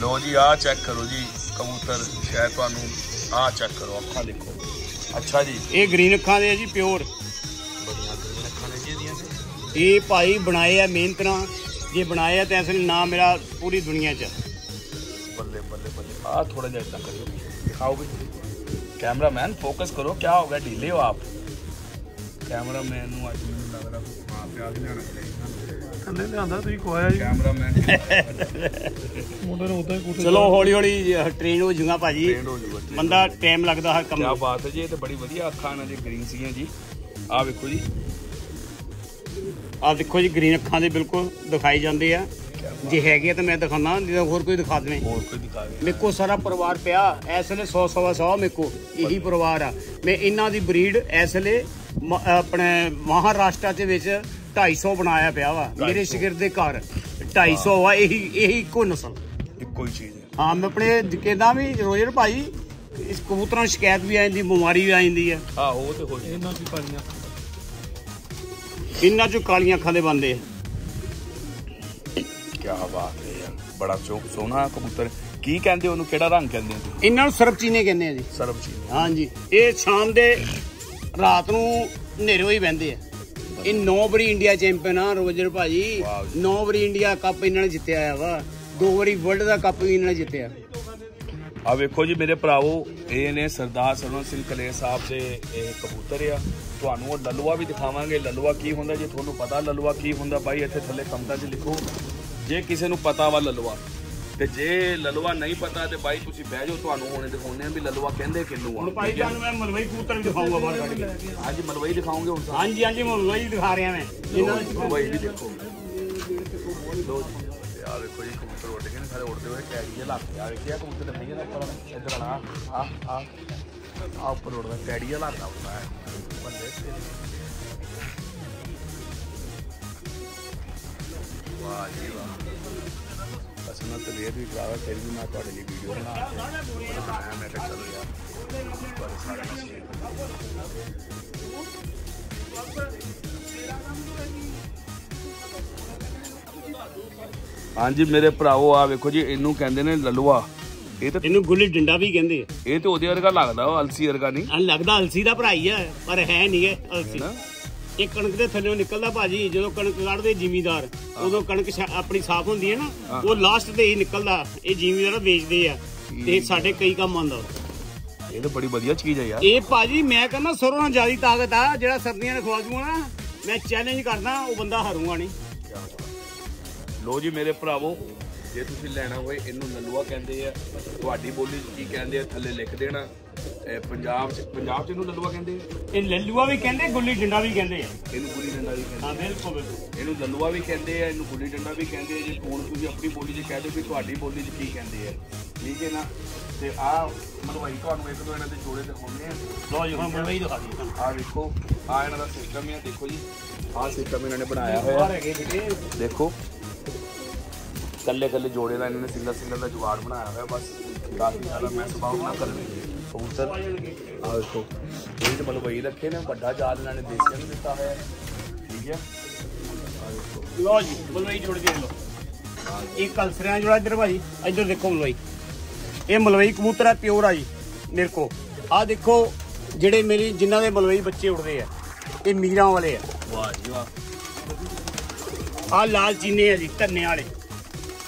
[SPEAKER 2] ਲਓ ਜੀ ਆਹ ਚੈੱਕ ਕਰੋ ਜੀ। ਕਬੂਤਰ ਸ਼ਾਇਦ ਤੁਹਾਨੂੰ ਆਹ ਚੈੱਕ ਕਰੋ। ਅੱਖਾਂ ਦੇਖੋ। ਅੱਛਾ ਜੀ।
[SPEAKER 1] ਇਹ ਗ੍ਰੀਨ ਅੱਖਾਂ ਦੇ ਆ ਜੀ ਪਿਓਰ।
[SPEAKER 2] ਬੜੀਆਂ ਗਰੀਨ ਅੱਖਾਂ ਨੇ ਜੀ ਇਹਦੀਆਂ
[SPEAKER 1] ਇਹ ਭਾਈ ਬਣਾਏ ਆ ਮਿਹਨਤ ਨਾਲ। ਜੇ ਬਣਾਏ ਆ ਤਾਂ ਅਸਲ ਨਾਮ ਮੇਰਾ ਪੂਰੀ ਦੁਨੀਆ 'ਚ
[SPEAKER 2] ਬੱਲੇ ਬੱਲੇ ਬੱਲੇ। ਆਹ ਥੋੜਾ ਜਿਹਾ ਇਦਾਂ ਕਰਿਓ। ਦਿਖਾਓ ਵੀ ਕੈਮਰਾਮੈਨ ਫੋਕਸ ਕਰੋ ਕੀ ਹੋ ਗਿਆ ਢੀਲੇ ਹੋ ਆਪ। ਕੈਮਰਾਮੈਨ ਨੂੰ ਅੱਜ ਮੈਨੂੰ ਲੱਗਦਾ ਮਾਂ ਪਿਆ ਵੀ ਲੈਣਾ
[SPEAKER 3] ਥੱਲੇ ਲਿਆਂਦਾ ਤੁਸੀਂ ਖਵਾਇਆ ਜੀ।
[SPEAKER 2] ਕੈਮਰਾਮੈਨ।
[SPEAKER 3] ਮੁੰਡੇ ਨੂੰ ਉਦਾਂ ਹੀ ਕੁੱਟ
[SPEAKER 1] ਚਲੋ ਹੌਲੀ ਹੌਲੀ ਟ੍ਰੇਨ ਹੋ ਜਾਊਗਾ ਭਾਜੀ। ਬੰਦਾ ਟਾਈਮ ਲੱਗਦਾ ਹਰ ਕੰਮ
[SPEAKER 2] ਕੀ ਬਾਤ ਹੈ ਜੀ ਇਹ ਤਾਂ ਬੜੀ ਵਧੀਆ ਅੱਖਾਂ ਇਹਨਾਂ ਦੀ ਗ੍ਰੀਨ ਸੀਗੀਆਂ ਜੀ। ਆਹ ਵੇਖੋ ਜੀ।
[SPEAKER 1] ਆ ਦੇਖੋ ਜੀ ਗ੍ਰੀਨ ਅੱਖਾਂ ਦੇ ਬਿਲਕੁਲ ਦਿਖਾਈ ਜਾਂਦੇ ਆ। ਜੇ ਹੈਗੇ ਆ ਤਾਂ ਮੈਂ ਦਿਖਾਉਣਾ ਨਹੀਂ ਤਾਂ ਹੋਰ ਕੋਈ ਦਿਖਾ ਦੇਵੇ।
[SPEAKER 2] ਹੋਰ ਕੋਈ ਦਿਖਾ ਦੇ
[SPEAKER 1] ਮੇਰੇ ਕੋ ਸਾਰਾ ਪਰਿਵਾਰ ਪਿਆ ਇਸ ਵੇਲੇ 100 ਸਵਾ 100 ਮੇਰੇ ਕੋ ਇਹੀ ਪਰਿਵਾਰ ਆ। ਮੈਂ ਇਹਨਾਂ ਦੀ ਬਰੀਡ ਇਸ ਵੇਲੇ ਆਪਣੇ ਮਹਾਰਾਸ਼ਟਰ ਦੇ ਵਿੱਚ 250 ਬਣਾਇਆ ਪਿਆ ਵਾ। ਮੇਰੇ
[SPEAKER 2] 250
[SPEAKER 1] ਸ਼ਗਿਰਦ ਦੇ ਘਰ 250 ਆ ਇਹੀ ਇਹੀ ਇੱਕੋ ਨਸਲ।
[SPEAKER 2] ਇੱਕੋ ਹੀ ਚੀਜ਼ ਹੈ।
[SPEAKER 1] ਹਾਂ ਮੈਂ ਆਪਣੇ ਕਹਿੰਦਾ ਵੀ ਰੋਜਰ ਭਾਈ ਇਸ ਕਬੂਤਰਾਂ ਨੂੰ ਸ਼ਿਕਾਇਤ ਵੀ ਆ ਜਾਂਦੀ ਬਿਮਾਰੀ ਵੀ ਆ ਜਾਂਦੀ ਆ।
[SPEAKER 2] ਆਹ ਉਹ ਤੇ ਹੋ ਜੀ
[SPEAKER 3] ਇਹਨਾਂ
[SPEAKER 1] ਚੋਂ ਕਾਲੀਆਂ। ਅੱਖਾਂ ਦੇ ਬੰਦੇ ਆ।
[SPEAKER 2] ਕੀ ਬਾਤ ਹੈ ਯਾਰ ਬੜਾ ਚੋ ਸੋਹਣਾ ਕਬੂਤਰ। ਕੀ ਕਹਿੰਦੇ ਉਹਨੂੰ ਕਿਹੜਾ ਰੰਗ ਕਹਿੰਦੇ
[SPEAKER 1] ਇਹਨਾਂ ਨੂੰ ਸਰਬਚੀਨੇ ਕਹਿੰਦੇ ਆ ਜੀ।
[SPEAKER 2] ਸਰਬਜੀਤ
[SPEAKER 1] ਹਾਂਜੀ ਇਹ ਸ਼ਾਮ ਦੇ ਰਾਤ ਨੂੰ ਹਨੇਰੇ ਹੋਈ ਬਹਿੰਦੇ ਆ। ਇਹ ਨੌ ਵਾਰੀ ਇੰਡੀਆ ਚੈਂਪੀਅਨ ਆ ਰੋਜਰ ਭਾਜੀ।
[SPEAKER 2] ਵਾਹ ਜੀ।
[SPEAKER 1] ਨੌ ਵਾਰੀ ਇੰਡੀਆ ਕੱਪ ਇਹਨਾਂ ਨੇ ਜਿੱਤਿਆ ਆ ਵਾ। ਦੋ ਵਾਰੀ ਵਰਲਡ ਦਾ ਕੱਪ ਵੀ ਇਹਨਾਂ ਨੇ ਜਿੱਤਿਆ।
[SPEAKER 2] ਆ ਵੇਖੋ ਜੀ ਮੇਰੇ ਭਰਾਵੋ ਇਹ ਨੇ ਸਰਦਾਰ ਸਰਵਨ ਸਿੰਘ ਕਲੇਰ ਸਾਹਿਬ ਦੇ ਇਹ ਕਬੂਤਰ ਆ। ਤੁਹਾਨੂੰ ਉਹ ਲਲੂਆ ਵੀ ਦਿਖਾਵਾਂਗੇ। ਲਲੂਆ ਕੀ ਹੁੰਦਾ ਜੇ? ਤੁਹਾਨੂੰ ਪਤਾ ਲਲੂਆ ਕੀ ਹੁੰਦਾ? ਬਾਈ ਇੱਥੇ ਥੱਲੇ ਕਮੈਂਟਾਂ 'ਚ ਲਿਖੋ। ਜੇ ਕਿਸੇ ਨੂੰ ਪਤਾ ਵਾ ਲਲੂਆ ਤੇ ਜੇ ਲਲੂਆ ਨਹੀਂ ਪਤਾ ਤੇ ਬਾਈ ਤੁਸੀਂ ਬਹਿ ਜਾਓ ਤੁਹਾਨੂੰ ਹੁਣੇ ਦਿਖਾਉਂਦੇ ਆ ਵੀ ਲਲੂਆ ਕਹਿੰਦੇ ਕਿੰਨੂੰ
[SPEAKER 1] ਹੁਣ
[SPEAKER 2] ਆ
[SPEAKER 1] ਭਾਈ ਤੁਹਾਨੂੰ ਮੈਂ ਮਲਵਈ ਕਬੂਤਰ ਵੀ ਦਿਖਾਊਂਗਾ ਬਾਹਰ ਕੱਢ ਕੇ।
[SPEAKER 2] ਅੱਜ ਮਲਵਈ ਦਿਖਾਉਂਗੇ ਹੁਣ
[SPEAKER 1] ਹਾਂਜੀ ਹਾਂਜੀ ਮਲਵਈ ਦਿਖਾ ਰਿਹਾ ਮੈਂ। ਇਹਨਾਂ
[SPEAKER 2] ਮਲਵਈ ਵੀ ਦੇਖੋ। ਲੋ ਜੀ। ਆ ਵੇਖੋ ਜੀ ਕਬੂਤਰ ਉੱਡ ਗਏ ਨੇ ਸਾਰੇ ਉੱਡਦੇ ਹੋਏ ਕੈਰੀ ਜਿਹਾ ਲੱਗ ਗਿਆ ਵੇਖਿਆ ਕਬੂਤਰ ਦਿਖਾਈ ਜਾਂਦਾ ਉੱਪਰ ਵਾਲਾ ਇੱਧਰ ਵਾਲਾ ਆ ਆ ਆ ਉੱਪਰ ਉੱਡਦਾ ਕੈਰੀ ਜਿਹਾ ਲੱਗਦਾ ਹੁੰਦਾ ਹੈ ਬੰਦੇ ਵਾਹ ਜੀ ਵਾਹ। ਅਸਲ ਨਾਲ ਤਬੀਅਤ ਵੀ ਖਰਾਬ ਹੈ ਫਿਰ ਵੀ ਮੈਂ ਤੁਹਾਡੇ ਲਈ ਵੀਡੀਓ ਬਣਾ ਕੇ ਬਣਾਇਆ ਮੈਂ ਕਿਹਾ ਚਲੋ ਯਾਰ ਤੁਹਾਡੇ ਸਾਰਿਆਂ ਨੂੰ ਸ਼ੇਅਰ ਹਾਂਜੀ ਮੇਰੇ ਭਰਾਵੋ ਆ ਵੇਖੋ ਜੀ ਇਹਨੂੰ ਕਹਿੰਦੇ ਨੇ ਲਲੂਆ। ਇਹ ਤੇ
[SPEAKER 1] ਇਹਨੂੰ ਗੁੱਲੀ ਡੰਡਾ ਵੀ ਕਹਿੰਦੇ ਆ।
[SPEAKER 2] ਇਹ ਤੇ ਉਹਦੇ ਵਰਗਾ ਲੱਗਦਾ ਉਹ ਅਲਸੀ ਵਰਗਾ ਨਹੀਂ?
[SPEAKER 1] ਲੱਗਦਾ ਅਲਸੀ ਦਾ ਭਰਾ ਹੀ ਆ ਪਰ ਹੈ ਨਹੀਂ ਇਹ ਅਲਸੀ? ਇਹ ਕਣਕ ਦੇ ਥੱਲੇੋਂ ਨਿਕਲਦਾ ਭਾਜੀ ਜਦੋਂ ਕਣਕ ਕੱਢਦੇ ਜ਼ਿਮੀਦਾਰ ਉਦੋਂ ਕਣਕ ਸ਼ਾ- ਆਪਣੀ ਸਾਫ਼ ਹੁੰਦੀ ਹੈ ਨਾ ਉਹ ਲਾਸਟ ਤੇ ਹੀ ਨਿਕਲਦਾ ਇਹ ਜ਼ਿਮੀਦਾਰ ਵੇਚਦੇ ਆ। ਤੇ ਸਾਡੇ ਕਈ ਕੰਮ ਆਉਂਦਾ।
[SPEAKER 2] ਇਹ ਤਾਂ ਬੜੀ ਵਧੀਆ ਚੀਜ਼ ਹੈ ਯਾਰ।
[SPEAKER 1] ਇਹ ਭਾਜੀ ਮੈਂ ਕਹਿੰਦਾ ਸਰੋਂ ਨਾਲ ਜ਼ਿਆਦੀ ਤਾਕਤ ਆ ਜਿਹੜਾ ਸਰਦੀਆਂ ਨੇ ਖਵਾ ਦੂੰਗਾ ਨਾ ਮੈਂ ਚੈਲੰਜ ਕਰਦਾ ਉਹ ਬੰਦਾ ਹਾਰੂਗਾ ਨਹੀਂ।
[SPEAKER 2] ਲੋ ਜੀ ਮੇਰੇ ਭਰਾਵੋ ਜੇ ਤੁਸੀਂ ਲੈਣਾ ਹੋਏ ਇਹਨੂੰ ਲਲੂਆ ਕਹਿੰਦੇ ਆ ਤੁਹਾਡੀ ਬੋਲੀ 'ਚ ਕੀ ਕਹਿੰਦੇ ਆ ਥੱਲੇ ਲਿਖ ਦੇਣਾ। ਪੰਜਾਬ 'ਚ ਪੰਜਾਬ 'ਚ ਇਹਨੂੰ ਲਲੂਆ ਕਹਿੰਦੇ ਆ।
[SPEAKER 1] ਇਹ ਲੱਲੂਆ ਵੀ ਕਹਿੰਦੇ ਗੁੱਲੀ ਡੰਡਾ ਵੀ ਕਹਿੰਦੇ ਆ।
[SPEAKER 2] ਇਹਨੂੰ ਗੁੱਲੀ ਡੰਡਾ ਵੀ ਕਹਿੰਦੇ
[SPEAKER 1] ਹਾਂ ਬਿਲਕੁਲ ਬਿਲਕੁਲ।
[SPEAKER 2] ਇਹਨੂੰ ਲਲੂਆ ਵੀ ਕਹਿੰਦੇ ਆ ਇਹਨੂੰ ਗੁੱਲੀ ਡੰਡਾ ਵੀ ਕਹਿੰਦੇ ਆ। ਜੇ ਹੁਣ ਤੁਸੀਂ ਆਪਣੀ ਬੋਲੀ 'ਚ ਕਹਿ ਦਿਓ ਕਿ ਤੁਹਾਡੀ ਬੋਲੀ 'ਚ ਕੀ ਕਹਿੰਦੇ ਆ। ਠੀਕ ਹੈ ਨਾ? ਤੇ ਆ ਮਲਵਾਈ ਤੁਹਾਨੂੰ ਇੱਕ ਦੋ ਇਹਨਾਂ ਦੇ ਜੋੜੇ ਦਿਖਾਉਂਦੇ ਆ।
[SPEAKER 1] ਲੋ ਜੀ ਹੁਣ ਮੈਂ ਵੀ ਦਿਖਾ ਦਿੰਦਾ
[SPEAKER 2] ਆ ਵੇਖੋ ਆ ਇਹਨਾਂ ਦਾ ਸਿਸਟਮ ਹੈ ਦੇਖੋ ਜੀ। ਆ ਸਿਸਟਮ ਇਹਨਾਂ ਨੇ ਬਣਾਇਆ ਹੋਇਆ। ਦੇਖੋ। ਕੱਲੇ ਕੱਲੇ ਜੋੜੇ ਦਾ ਇਹਨਾਂ ਨੇ ਸਿੰਗਲ ਸਿੰਗਲ ਦਾ ਜੁਗਾੜ ਬਣਾਇਆ ਹੋਇਆ ਬਸ। ਕਾਫੀ ਜ਼ਿਆਦਾ ਮੈਂ ਸੁਭਾਅ ਨਾ ਕਰਨੀ ਕਬੂਤਰ। ਆ ਦੇਖੋ ਇਹ ਤੇ ਮਲਵਈ ਰੱਖੇ ਨੇ ਵੱਡਾ ਜਾਲ ਇਹਨਾਂ ਨੇ ਦੇਸੀਆਂ ਨੂੰ ਦਿੱਤਾ ਹੋਇਆ ਹੈ। ਠੀਕ ਹੈ। ਆ
[SPEAKER 1] ਲੋ ਜੀ ਮਲਵਈ ਜੋੜ ਕੇ ਲੋ ਇਹ ਕਲਸਰਿਆਂ ਜੋੜਾ ਇੱਧਰ ਭਾਜੀ ਇੱਧਰ ਦੇਖੋ ਮਲਵਈ। ਇਹ ਮਲਵਈ ਕਬੂਤਰ ਹੈ ਪਿਓਰ ਆ ਜੀ ਮੇਰੇ ਕੋ ਆ ਦੇਖੋ ਜਿਹੜੇ ਮੇਰੇ ਜਿਨ੍ਹਾਂ ਦੇ ਮਲਵਈ ਬੱਚੇ ਉੜਦੇ ਆ ਇਹ ਮੀਰਾਂ ਵਾਲੇ ਆ।
[SPEAKER 2] ਵਾਹ ਜੀ ਵਾਹ।
[SPEAKER 1] ਆ ਲਾਲ ਚੀਨੇ ਆ ਜੀ ਧੰਨੇ ਵਾਲੇ।